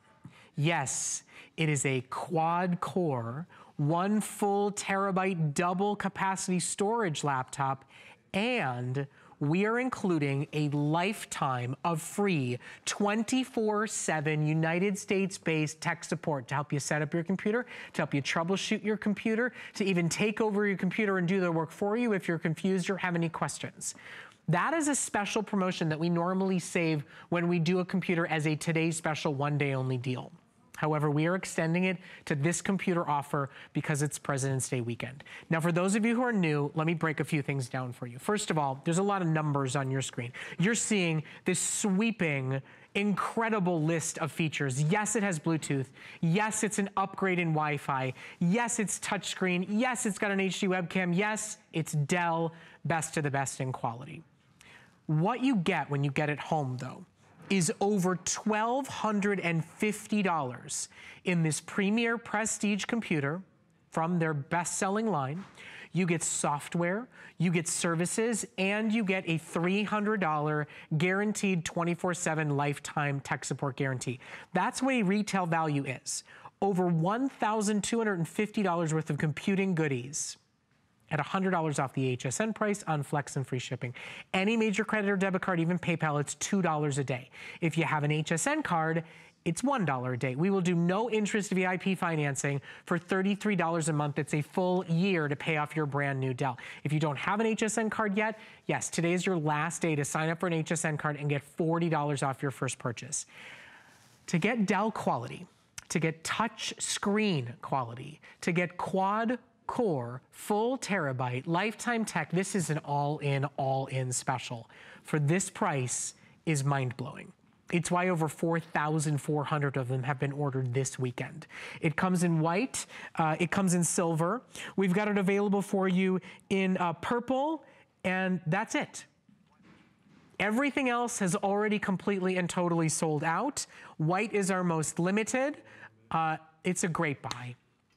Yes, it is a quad core, one full terabyte double capacity storage laptop, and we are including a lifetime of free 24-7 United States-based tech support to help you set up your computer, to help you troubleshoot your computer, to even take over your computer and do the work for you if you're confused or have any questions. That is a special promotion that we normally save when we do a computer as a today's special one day only deal. However, we are extending it to this computer offer because it's President's Day weekend. Now, for those of you who are new, let me break a few things down for you. First of all, there's a lot of numbers on your screen. You're seeing this sweeping, incredible list of features. Yes, it has Bluetooth. Yes, it's an upgrade in Wi-Fi. Yes, it's touchscreen. Yes, it's got an HD webcam. Yes, it's Dell, best of the best in quality. What you get when you get it home, though, is over $1,250 in this premier prestige computer from their best-selling line. You get software, you get services, and you get a $300 guaranteed 24-7 lifetime tech support guarantee. That's what a retail value is. Over $1,250 worth of computing goodies at $100 off the HSN price on Flex and free shipping. Any major credit or debit card, even PayPal, it's $2 a day. If you have an HSN card, it's $1 a day. We will do no interest VIP financing for $33 a month. It's a full year to pay off your brand new Dell. If you don't have an HSN card yet, yes, today is your last day to sign up for an HSN card and get $40 off your first purchase. To get Dell quality, to get touch screen quality, to get quad core, full terabyte, lifetime tech, this is an all-in, all-in special. For this price is mind-blowing. It's why over 4,400 of them have been ordered this weekend. It comes in white, uh, it comes in silver. We've got it available for you in uh, purple, and that's it. Everything else has already completely and totally sold out. White is our most limited. Uh, it's a great buy.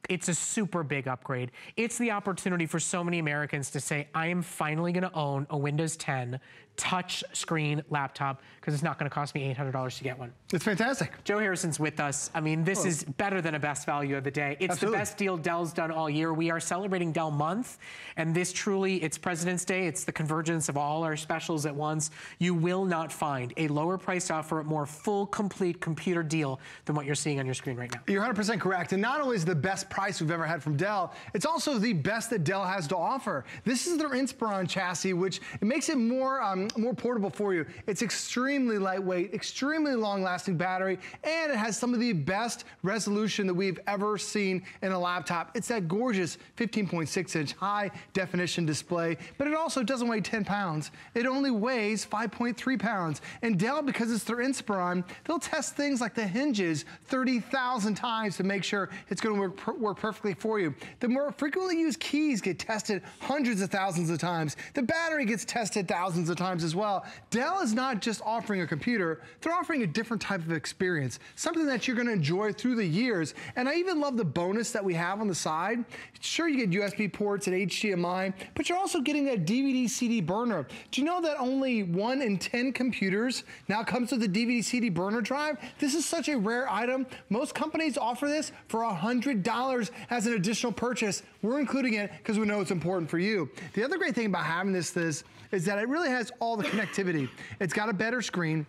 It's a super big upgrade. It's the opportunity for so many Americans to say, I am finally gonna own a Windows 10 touch screen laptop because it's not going to cost me $800 to get one. It's fantastic. Joe Harrison's with us. I mean, this oh. is better than a best value of the day. It's Absolutely. the best deal Dell's done all year. We are celebrating Dell month, and this truly, it's President's Day. It's the convergence of all our specials at once. You will not find a lower priced offer, a more full, complete computer deal than what you're seeing on your screen right now. You're 100% correct. And not only is the best price we've ever had from Dell, it's also the best that Dell has to offer. This is their Inspiron chassis, which it makes it more um, more portable for you. It's extremely lightweight, extremely long-lasting battery, and it has some of the best resolution that we've ever seen in a laptop. It's that gorgeous 15.6-inch high-definition display, but it also doesn't weigh 10 pounds. It only weighs 5.3 pounds. And Dell, because it's their Inspiron, they'll test things like the hinges 30,000 times to make sure it's going to work, per work perfectly for you. The more frequently used keys get tested hundreds of thousands of times. The battery gets tested thousands of times as well. Dell is not just offering a computer, they're offering a different type of experience, something that you're gonna enjoy through the years. And I even love the bonus that we have on the side. Sure, you get USB ports and HDMI, but you're also getting a DVD CD burner. Do you know that only one in 10 computers now comes with a DVD CD burner drive? This is such a rare item. Most companies offer this for $100 as an additional purchase. We're including it because we know it's important for you. The other great thing about having this is, is that it really has all the connectivity. It's got a better screen.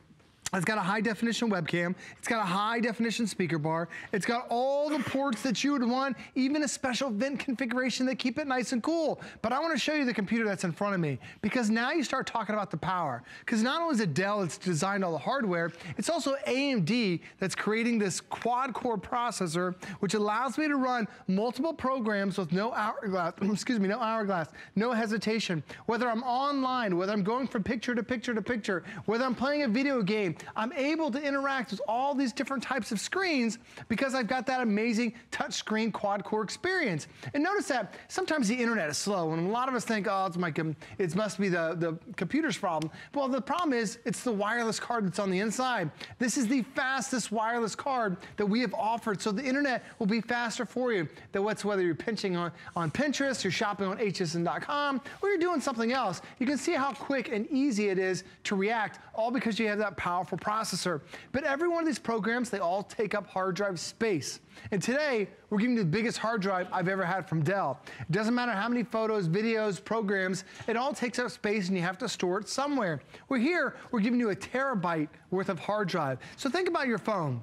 It's got a high definition webcam. It's got a high definition speaker bar. It's got all the ports that you would want, even a special vent configuration that keep it nice and cool. But I want to show you the computer that's in front of me because now you start talking about the power. Because not only is it Dell that's designed all the hardware, it's also AMD that's creating this quad core processor, which allows me to run multiple programs with no hourglass, excuse me, no hourglass, no hesitation. Whether I'm online, whether I'm going from picture to picture to picture, whether I'm playing a video game, I'm able to interact with all these different types of screens because I've got that amazing touchscreen quad-core experience. And notice that sometimes the internet is slow, and a lot of us think, oh, it's my, it must be the, the computer's problem. Well, the problem is it's the wireless card that's on the inside. This is the fastest wireless card that we have offered, so the internet will be faster for you. than what's whether you're pinching on, on Pinterest, you're shopping on hsn.com, or you're doing something else. You can see how quick and easy it is to react, all because you have that powerful powerful processor. But every one of these programs, they all take up hard drive space. And today, we're giving you the biggest hard drive I've ever had from Dell. It doesn't matter how many photos, videos, programs, it all takes up space and you have to store it somewhere. We're here, we're giving you a terabyte worth of hard drive. So think about your phone.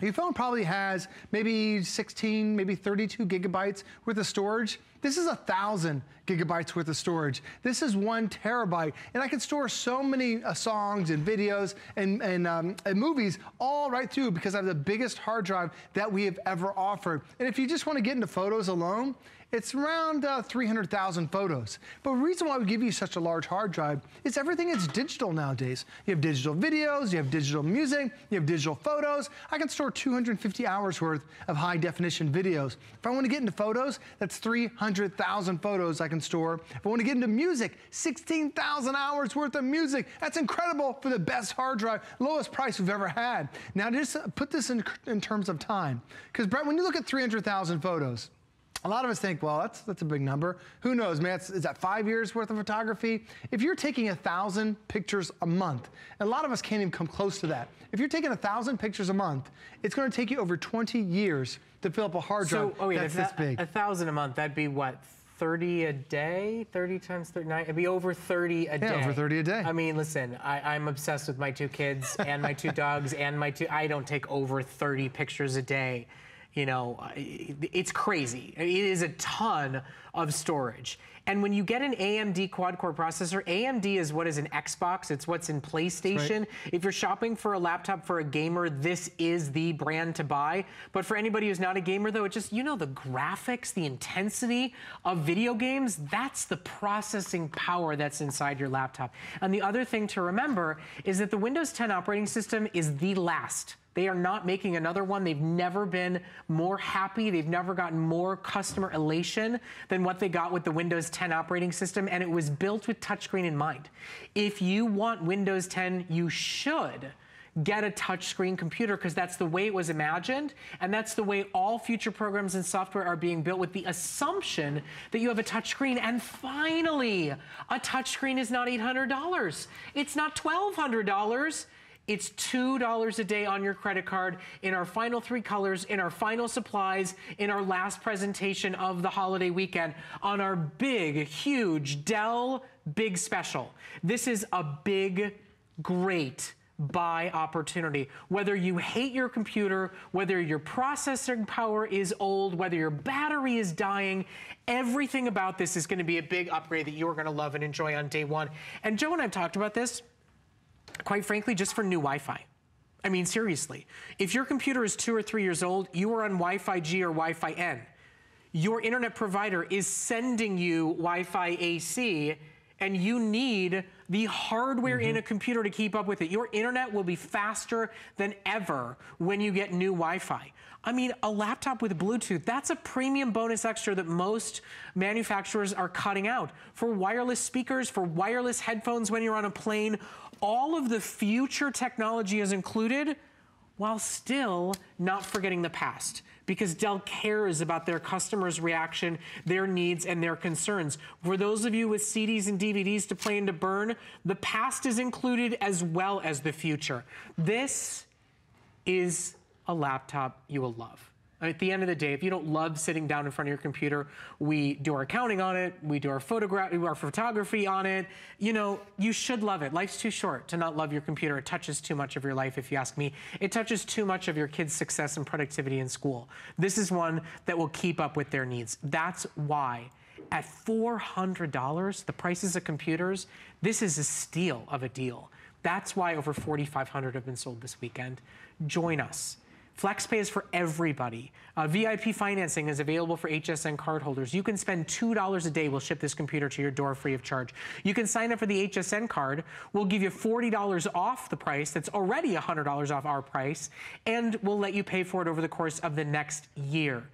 Your phone probably has maybe 16, maybe 32 gigabytes worth of storage. This is a thousand gigabytes worth of storage. This is one terabyte, and I can store so many uh, songs and videos and, and, um, and movies all right through because I have the biggest hard drive that we have ever offered. And if you just want to get into photos alone, it's around uh, 300,000 photos. But the reason why we give you such a large hard drive is everything is digital nowadays. You have digital videos, you have digital music, you have digital photos. I can store 250 hours worth of high definition videos. If I want to get into photos, that's 300,000 photos I can store. If I want to get into music, 16,000 hours worth of music. That's incredible for the best hard drive, lowest price we've ever had. Now just put this in, in terms of time. Because Brett, when you look at 300,000 photos, a lot of us think, well, that's, that's a big number. Who knows, man? is that five years worth of photography? If you're taking a thousand pictures a month, and a lot of us can't even come close to that. If you're taking a thousand pictures a month, it's going to take you over 20 years to fill up a hard drive so, oh wait, that's this big. A thousand a month, that'd be what, 30 a day, 30 times 39, it'd be over 30 a yeah, day. over 30 a day. I mean, listen, I, am obsessed with my two kids and my two dogs and my two, I don't take over 30 pictures a day. You know, it's crazy. It is a ton of storage. And when you get an AMD quad-core processor, AMD is what is an Xbox. It's what's in PlayStation. Right. If you're shopping for a laptop for a gamer, this is the brand to buy. But for anybody who's not a gamer, though, it just, you know, the graphics, the intensity of video games, that's the processing power that's inside your laptop. And the other thing to remember is that the Windows 10 operating system is the last they are not making another one. They've never been more happy. They've never gotten more customer elation than what they got with the Windows 10 operating system, and it was built with touchscreen in mind. If you want Windows 10, you should get a touchscreen computer because that's the way it was imagined and that's the way all future programs and software are being built with the assumption that you have a touchscreen and finally a touchscreen is not $800 it's not $1200 it's $2 a day on your credit card in our final three colors, in our final supplies, in our last presentation of the holiday weekend on our big, huge Dell Big Special. This is a big, great buy opportunity. Whether you hate your computer, whether your processing power is old, whether your battery is dying, everything about this is going to be a big upgrade that you're going to love and enjoy on day one. And Joe and I've talked about this quite frankly, just for new Wi-Fi. I mean, seriously, if your computer is two or three years old, you are on Wi-Fi G or Wi-Fi N. Your internet provider is sending you Wi-Fi AC and you need the hardware mm -hmm. in a mm-hmm. computer to keep up with it. Your internet will be faster than ever when you get new Wi-Fi. I mean, a laptop with Bluetooth, that's a premium bonus extra that most manufacturers are cutting out. For wireless speakers, for wireless headphones when you're on a plane, all of the future technology is included while still not forgetting the past because Dell cares about their customers' reaction, their needs, and their concerns. For those of you with CDs and DVDs to play and to burn, the past is included as well as the future. This is a laptop you will love. At the end of the day, if you don't love sitting down in front of your computer, we do our accounting on it, we do our photograph, our photography on it. You know, you should love it. Life's too short to not love your computer. It touches too much of your life, if you ask me. It touches too much of your kids' success and productivity in school. This is one that will keep up with their needs. That's why at $400, the prices of computers, this is a steal of a deal. That's why over 4,500 have been sold this weekend. Join us. FlexPay is for everybody. Uh, VIP financing is available for HSN cardholders. You can spend $2 a day. We'll ship this computer to your door free of charge. You can sign up for the HSN card. We'll give you $40 off the price. That's already $100 off our price. And we'll let you pay for it over the course of the next year.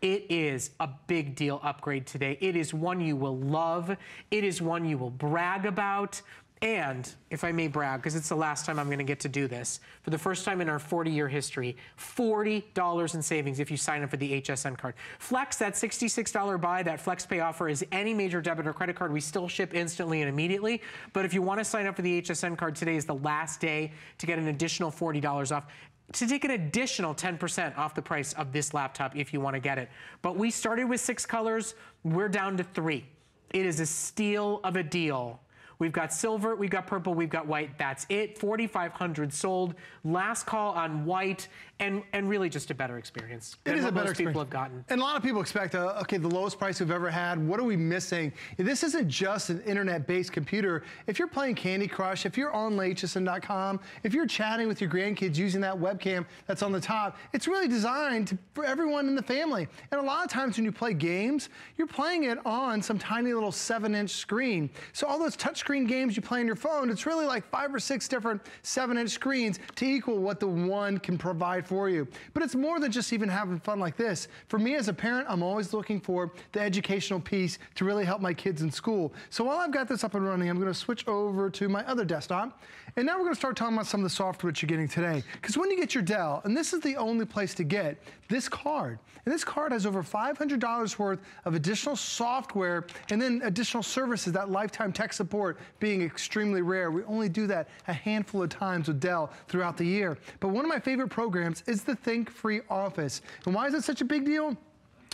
It is a big deal upgrade today. It is one you will love. It is one you will brag about. And, if I may brag, because it's the last time I'm going to get to do this, for the first time in our 40-year history, $40 in savings if you sign up for the HSN card. Flex, that $66 buy, that FlexPay offer is any major debit or credit card. We still ship instantly and immediately. But if you want to sign up for the HSN card, today is the last day to get an additional $40 off to take an additional 10% off the price of this laptop if you want to get it. But we started with six colors. We're down to three. It is a steal of a deal We've got silver, we've got purple, we've got white. That's it. 4,500 sold. Last call on white, and and really just a better experience. It is a better experience. people have gotten. And a lot of people expect, uh, okay, the lowest price we've ever had. What are we missing? This isn't just an internet-based computer. If you're playing Candy Crush, if you're on hsn.com, if you're chatting with your grandkids using that webcam that's on the top, it's really designed to, for everyone in the family. And a lot of times when you play games, you're playing it on some tiny little seven-inch screen. So all those touch screen games you play on your phone, it's really like five or six different seven inch screens to equal what the one can provide for you. But it's more than just even having fun like this. For me as a parent, I'm always looking for the educational piece to really help my kids in school. So while I've got this up and running, I'm gonna switch over to my other desktop. And now we're gonna start talking about some of the software that you're getting today. Because when you get your Dell, and this is the only place to get this card, and this card has over $500 worth of additional software and then additional services, that lifetime tech support being extremely rare. We only do that a handful of times with Dell throughout the year. But one of my favorite programs is the ThinkFree Office. And why is it such a big deal?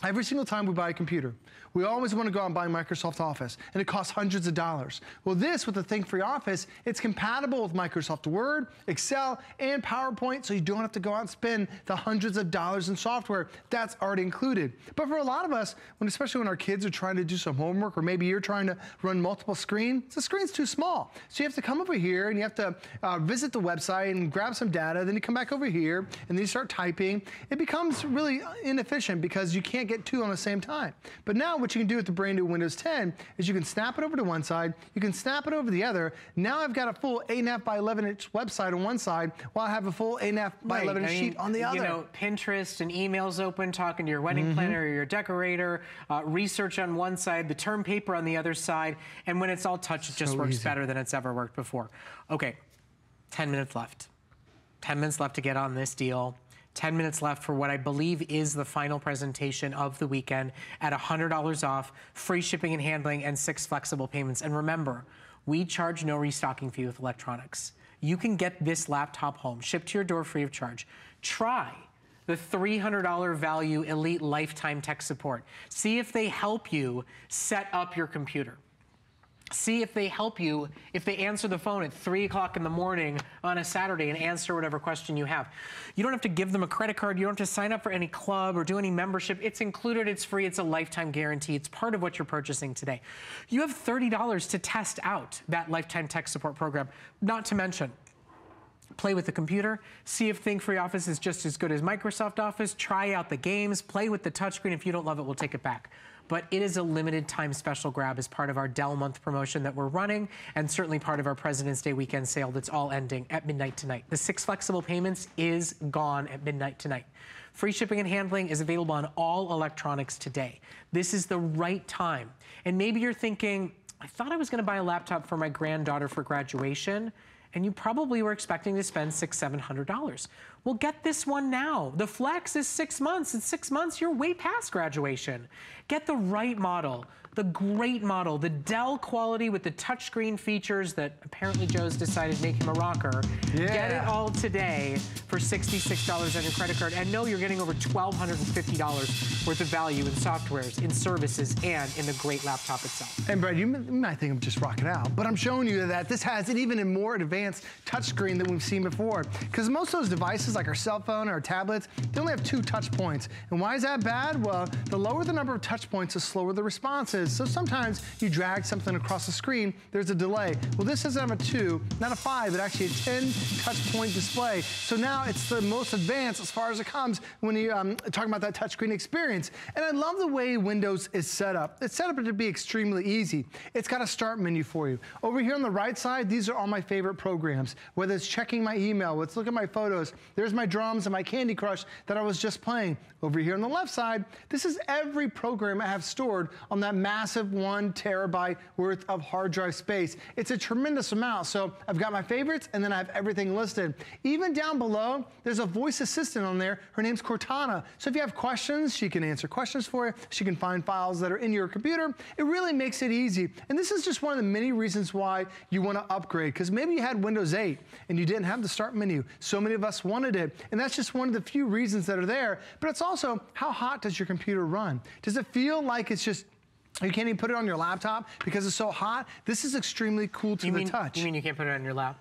Every single time we buy a computer, we always want to go out and buy Microsoft Office, and it costs hundreds of dollars. Well, this, with the ThinkFree Office, it's compatible with Microsoft Word, Excel, and PowerPoint, so you don't have to go out and spend the hundreds of dollars in software. That's already included. But for a lot of us, when, especially when our kids are trying to do some homework, or maybe you're trying to run multiple screens, the screen's too small. So you have to come over here, and you have to uh, visit the website and grab some data, then you come back over here, and then you start typing. It becomes really inefficient because you can't get two on the same time. But now what you can do with the brand new Windows 10 is you can snap it over to one side, you can snap it over the other. Now I've got a full 8.5 by 11 inch website on one side, while I have a full 8.5 by 11 inch sheet on the other. You know, Pinterest and emails open, talking to your wedding mm -hmm. planner or your decorator, uh, research on one side, the term paper on the other side, and when it's all touched, it just works easy. better than it's ever worked before. Okay, 10 minutes left. 10 minutes left to get on this deal. 10 minutes left for what I believe is the final presentation of the weekend at $100 off, free shipping and handling, and six flexible payments. And remember, we charge no restocking fee with electronics. You can get this laptop home, shipped to your door free of charge. Try the $300 value Elite Lifetime Tech Support. See if they help you set up your computer. See if they help you, if they answer the phone at 3 o'clock in the morning on a Saturday and answer whatever question you have. You don't have to give them a credit card. You don't have to sign up for any club or do any membership. It's included. It's free. It's a lifetime guarantee. It's part of what you're purchasing today. You have $30 to test out that lifetime tech support program, not to mention play with the computer, see if ThinkFree Office is just as good as Microsoft Office, try out the games, play with the touchscreen. If you don't love it, we'll take it back but it is a limited time special grab as part of our Dell month promotion that we're running and certainly part of our President's Day weekend sale that's all ending at midnight tonight. The six flexible payments is gone at midnight tonight. Free shipping and handling is available on all electronics today. This is the right time. And maybe you're thinking, I thought I was gonna buy a laptop for my granddaughter for graduation and you probably were expecting to spend six, seven hundred dollars. Well, get this one now. The Flex is six months. In six months, you're way past graduation. Get the right model the great model, the Dell quality with the touchscreen features that apparently Joe's decided make him a rocker. Yeah. Get it all today for $66 on your credit card. And know you're getting over $1,250 worth of value in softwares, in services, and in the great laptop itself. And Brett, you might think I'm just rocking out, but I'm showing you that this has an even more advanced touchscreen than we've seen before. Because most of those devices, like our cell phone or our tablets, they only have two touch points. And why is that bad? Well, the lower the number of touch points, the slower the response is is. So sometimes you drag something across the screen, there's a delay. Well, this doesn't have a two, not a five, but actually a 10 touch point display. So now it's the most advanced as far as it comes when you're um, talking about that touchscreen experience. And I love the way Windows is set up. It's set up to be extremely easy. It's got a start menu for you. Over here on the right side, these are all my favorite programs. Whether it's checking my email, let's look at my photos. There's my drums and my Candy Crush that I was just playing. Over here on the left side, this is every program I have stored on that massive one terabyte worth of hard drive space. It's a tremendous amount. So I've got my favorites and then I have everything listed. Even down below, there's a voice assistant on there. Her name's Cortana. So if you have questions, she can answer questions for you. She can find files that are in your computer. It really makes it easy. And this is just one of the many reasons why you want to upgrade because maybe you had Windows 8 and you didn't have the start menu. So many of us wanted it. And that's just one of the few reasons that are there. But it's also how hot does your computer run? Does it feel like it's just you can't even put it on your laptop because it's so hot. This is extremely cool to you the mean, touch. You mean you can't put it on your lap?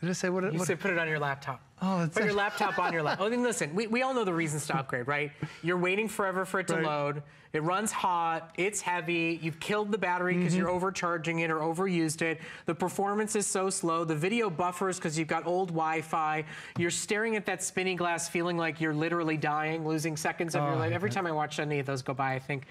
Did I say what? It, you what? said put it on your laptop. Oh, that's Put your laptop on your lap. Oh, then listen, we, we all know the reasons to upgrade, right? You're waiting forever for it to right. load. It runs hot. It's heavy. You've killed the battery because mm -hmm. you're overcharging it or overused it. The performance is so slow. The video buffers because you've got old Wi-Fi. You're staring at that spinning glass feeling like you're literally dying, losing seconds of oh, your life. Every time I watch any of those go by, I think,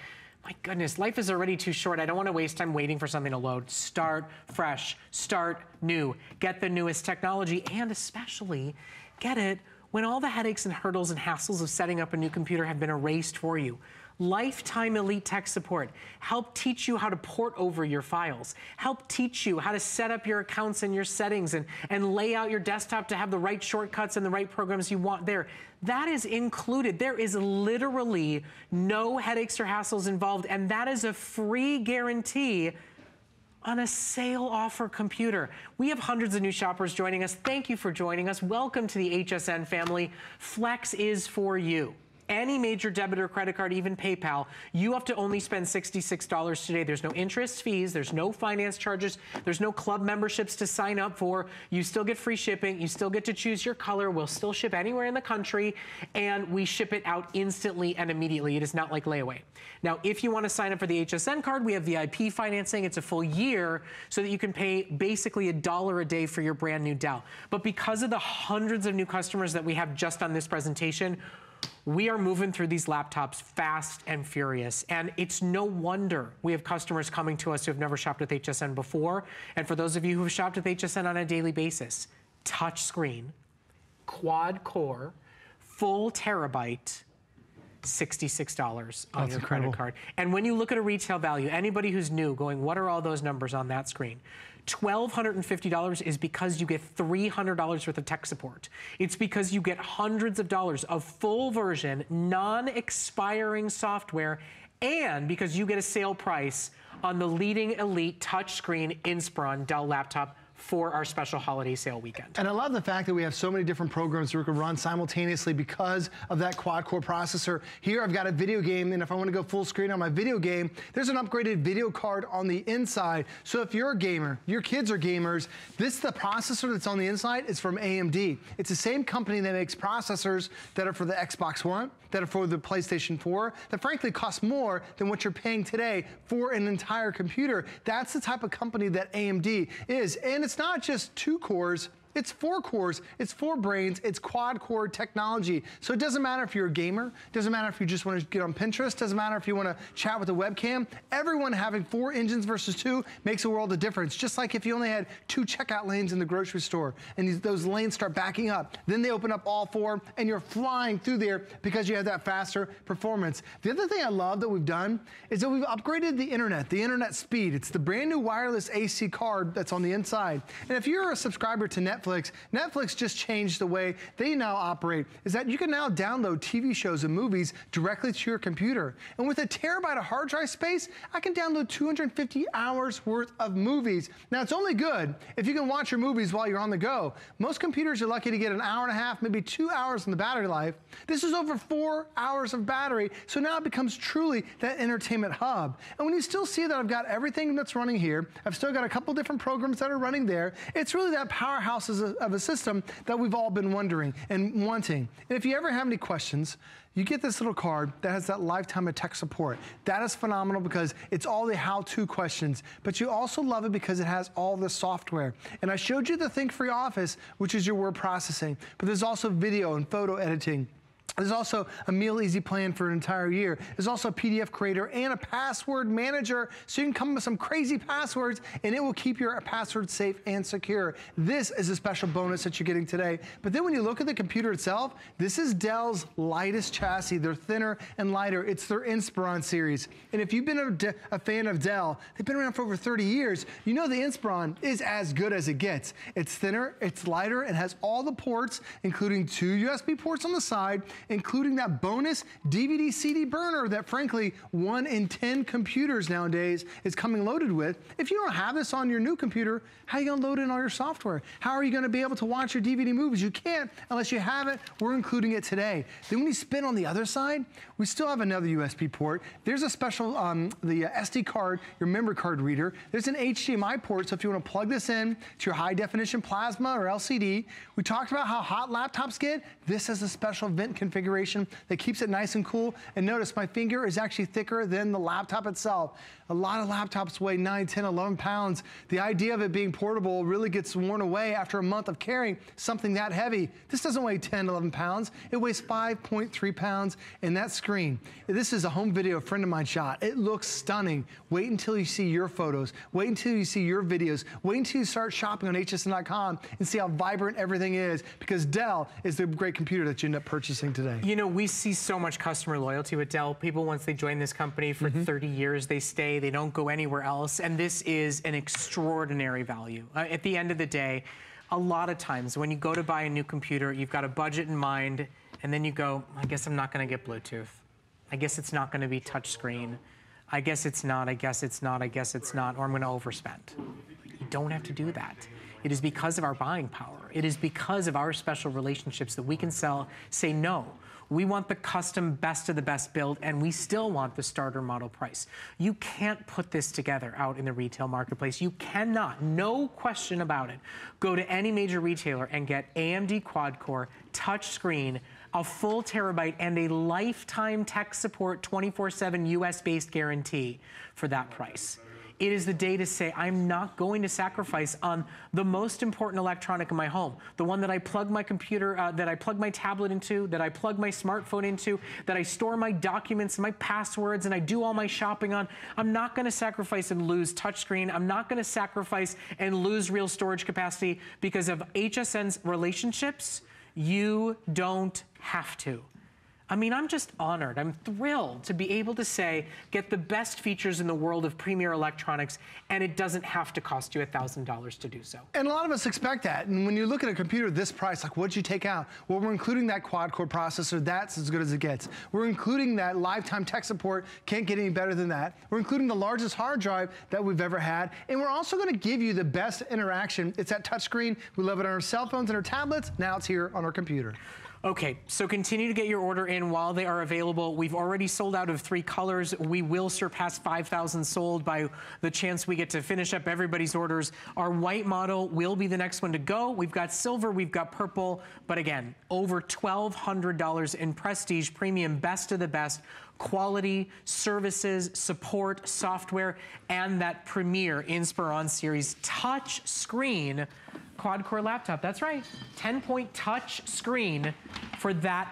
my goodness, life is already too short. I don't want to waste time waiting for something to load. Start fresh, start new, get the newest technology, and especially get it when all the headaches and hurdles and hassles of setting up a new computer have been erased for you. Lifetime Elite Tech Support. Help teach you how to port over your files. Help teach you how to set up your accounts and your settings and, and lay out your desktop to have the right shortcuts and the right programs you want there. That is included. There is literally no headaches or hassles involved, and that is a free guarantee on a sale offer computer. We have hundreds of new shoppers joining us. Thank you for joining us. Welcome to the HSN family. Flex is for you. Any major debit or credit card, even PayPal, you have to only spend $66 today. There's no interest fees, there's no finance charges, there's no club memberships to sign up for. You still get free shipping, you still get to choose your color. We'll still ship anywhere in the country, and we ship it out instantly and immediately. It is not like layaway. Now, if you want to sign up for the HSN card, we have VIP financing. It's a full year so that you can pay basically a dollar a day for your brand new Dell. But because of the hundreds of new customers that we have just on this presentation, we are moving through these laptops fast and furious. And it's no wonder we have customers coming to us who have never shopped with HSN before. And for those of you who have shopped with HSN on a daily basis, touch screen, quad core, full terabyte, $66 on That's your incredible. credit card. And when you look at a retail value, anybody who's new going, what are all those numbers on that screen? $1,250 is because you get $300 worth of tech support. It's because you get hundreds of dollars of full version, non-expiring software, and because you get a sale price on the leading elite touchscreen Inspiron Dell laptop for our special holiday sale weekend. And I love the fact that we have so many different programs that we can run simultaneously because of that quad-core processor. Here I've got a video game, and if I want to go full screen on my video game, there's an upgraded video card on the inside. So if you're a gamer, your kids are gamers, this is the processor that's on the inside is from AMD. It's the same company that makes processors that are for the Xbox One, that are for the PlayStation 4, that frankly cost more than what you're paying today for an entire computer. That's the type of company that AMD is. And it's not just two cores, it's four cores, it's four brains, it's quad core technology. So it doesn't matter if you're a gamer, doesn't matter if you just want to get on Pinterest, doesn't matter if you want to chat with a webcam. Everyone having four engines versus two makes a world of difference. Just like if you only had two checkout lanes in the grocery store and those lanes start backing up, then they open up all four and you're flying through there because you have that faster performance. The other thing I love that we've done is that we've upgraded the internet, the internet speed. It's the brand new wireless AC card that's on the inside. And if you're a subscriber to Netflix, Netflix Netflix just changed the way they now operate, is that you can now download TV shows and movies directly to your computer. And with a terabyte of hard drive space, I can download 250 hours worth of movies. Now it's only good if you can watch your movies while you're on the go. Most computers are lucky to get an hour and a half, maybe two hours in the battery life. This is over four hours of battery, so now it becomes truly that entertainment hub. And when you still see that I've got everything that's running here, I've still got a couple different programs that are running there, it's really that powerhouse of a, system that we've all been wondering and wanting. And if you ever have any questions, you get this little card that has that lifetime of tech support. That is phenomenal because it's all the how-to questions, but you also love it because it has all the software. And I showed you the ThinkFree Office, which is your word processing, but there's also video and photo editing. There's also a meal easy plan for an entire year. There's also a PDF creator and a password manager so you can come up with some crazy passwords and it will keep your password safe and secure. This is a special bonus that you're getting today. But then when you look at the computer itself, this is Dell's lightest chassis. They're thinner and lighter. It's their Inspiron series. And if you've been a, a fan of Dell, they've been around for over 30 years, you know the Inspiron is as good as it gets. It's thinner, it's lighter, and has all the ports, including two USB ports on the side, including that bonus DVD CD burner that frankly one in 10 computers nowadays is coming loaded with. If you don't have this on your new computer, how are you gonna load in all your software? How are you gonna be able to watch your DVD movies? You can't unless you have it. We're including it today. Then when you spin on the other side, we still have another USB port. There's a special, um, the SD card, your memory card reader. There's an HDMI port, so if you wanna plug this in to your high definition plasma or LCD, we talked about how hot laptops get. This is a special vent configuration that keeps it nice and cool. And notice my finger is actually thicker than the laptop itself. A lot of laptops weigh 9, 10, 11 pounds. The idea of it being portable really gets worn away after a month of carrying something that heavy. This doesn't weigh 10, 11 pounds. It weighs 5.3 pounds. And that screen, this is a home video a friend of mine shot. It looks stunning. Wait until you see your photos. Wait until you see your videos. Wait until you start shopping on hsn.com and see how vibrant everything is because Dell is the great computer that you end up purchasing today. You know, we see so much customer loyalty with Dell. People, once they join this company for mm -hmm. 30 years, they stay, they don't go anywhere else. And this is an extraordinary value. Uh, at the end of the day, a lot of times when you go to buy a new computer, you've got a budget in mind, and then you go, I guess I'm not gonna get Bluetooth. I guess it's not gonna be touchscreen. I guess it's not, I guess it's not, I guess it's not, or I'm gonna overspend. You don't have to do that. It is because of our buying power. It is because of our special relationships that we can sell, say no. We want the custom best of the best build, and we still want the starter model price. You can't put this together out in the retail marketplace. You cannot, no question about it, go to any major retailer and get AMD quad-core, touchscreen, a full terabyte, and a lifetime tech support 24-7 US-based guarantee for that price. It is the day to say, I'm not going to sacrifice on the most important electronic in my home, the one that I plug my computer, uh, that I plug my tablet into, that I plug my smartphone into, that I store my documents, my passwords, and I do all my shopping on. I'm not going to sacrifice and lose touchscreen. I'm not going to sacrifice and lose real storage capacity because of HSN's relationships. You don't have to. I mean, I'm just honored. I'm thrilled to be able to say, get the best features in the world of premier electronics, and it doesn't have to cost you $1,000 to do so. And a lot of us expect that. And when you look at a computer this price, like what'd you take out? Well, we're including that quad-core processor. That's as good as it gets. We're including that lifetime tech support. Can't get any better than that. We're including the largest hard drive that we've ever had. And we're also going to give you the best interaction. It's that touchscreen. We love it on our cell phones and our tablets. Now it's here on our computer. Okay, so continue to get your order in while they are available. We've already sold out of three colors. We will surpass 5,000 sold by the chance we get to finish up everybody's orders. Our white model will be the next one to go. We've got silver, we've got purple, but again, over $1,200 in prestige premium, best of the best quality, services, support, software, and that premier Inspiron series touch screen quad-core laptop. That's right, 10-point touch screen for that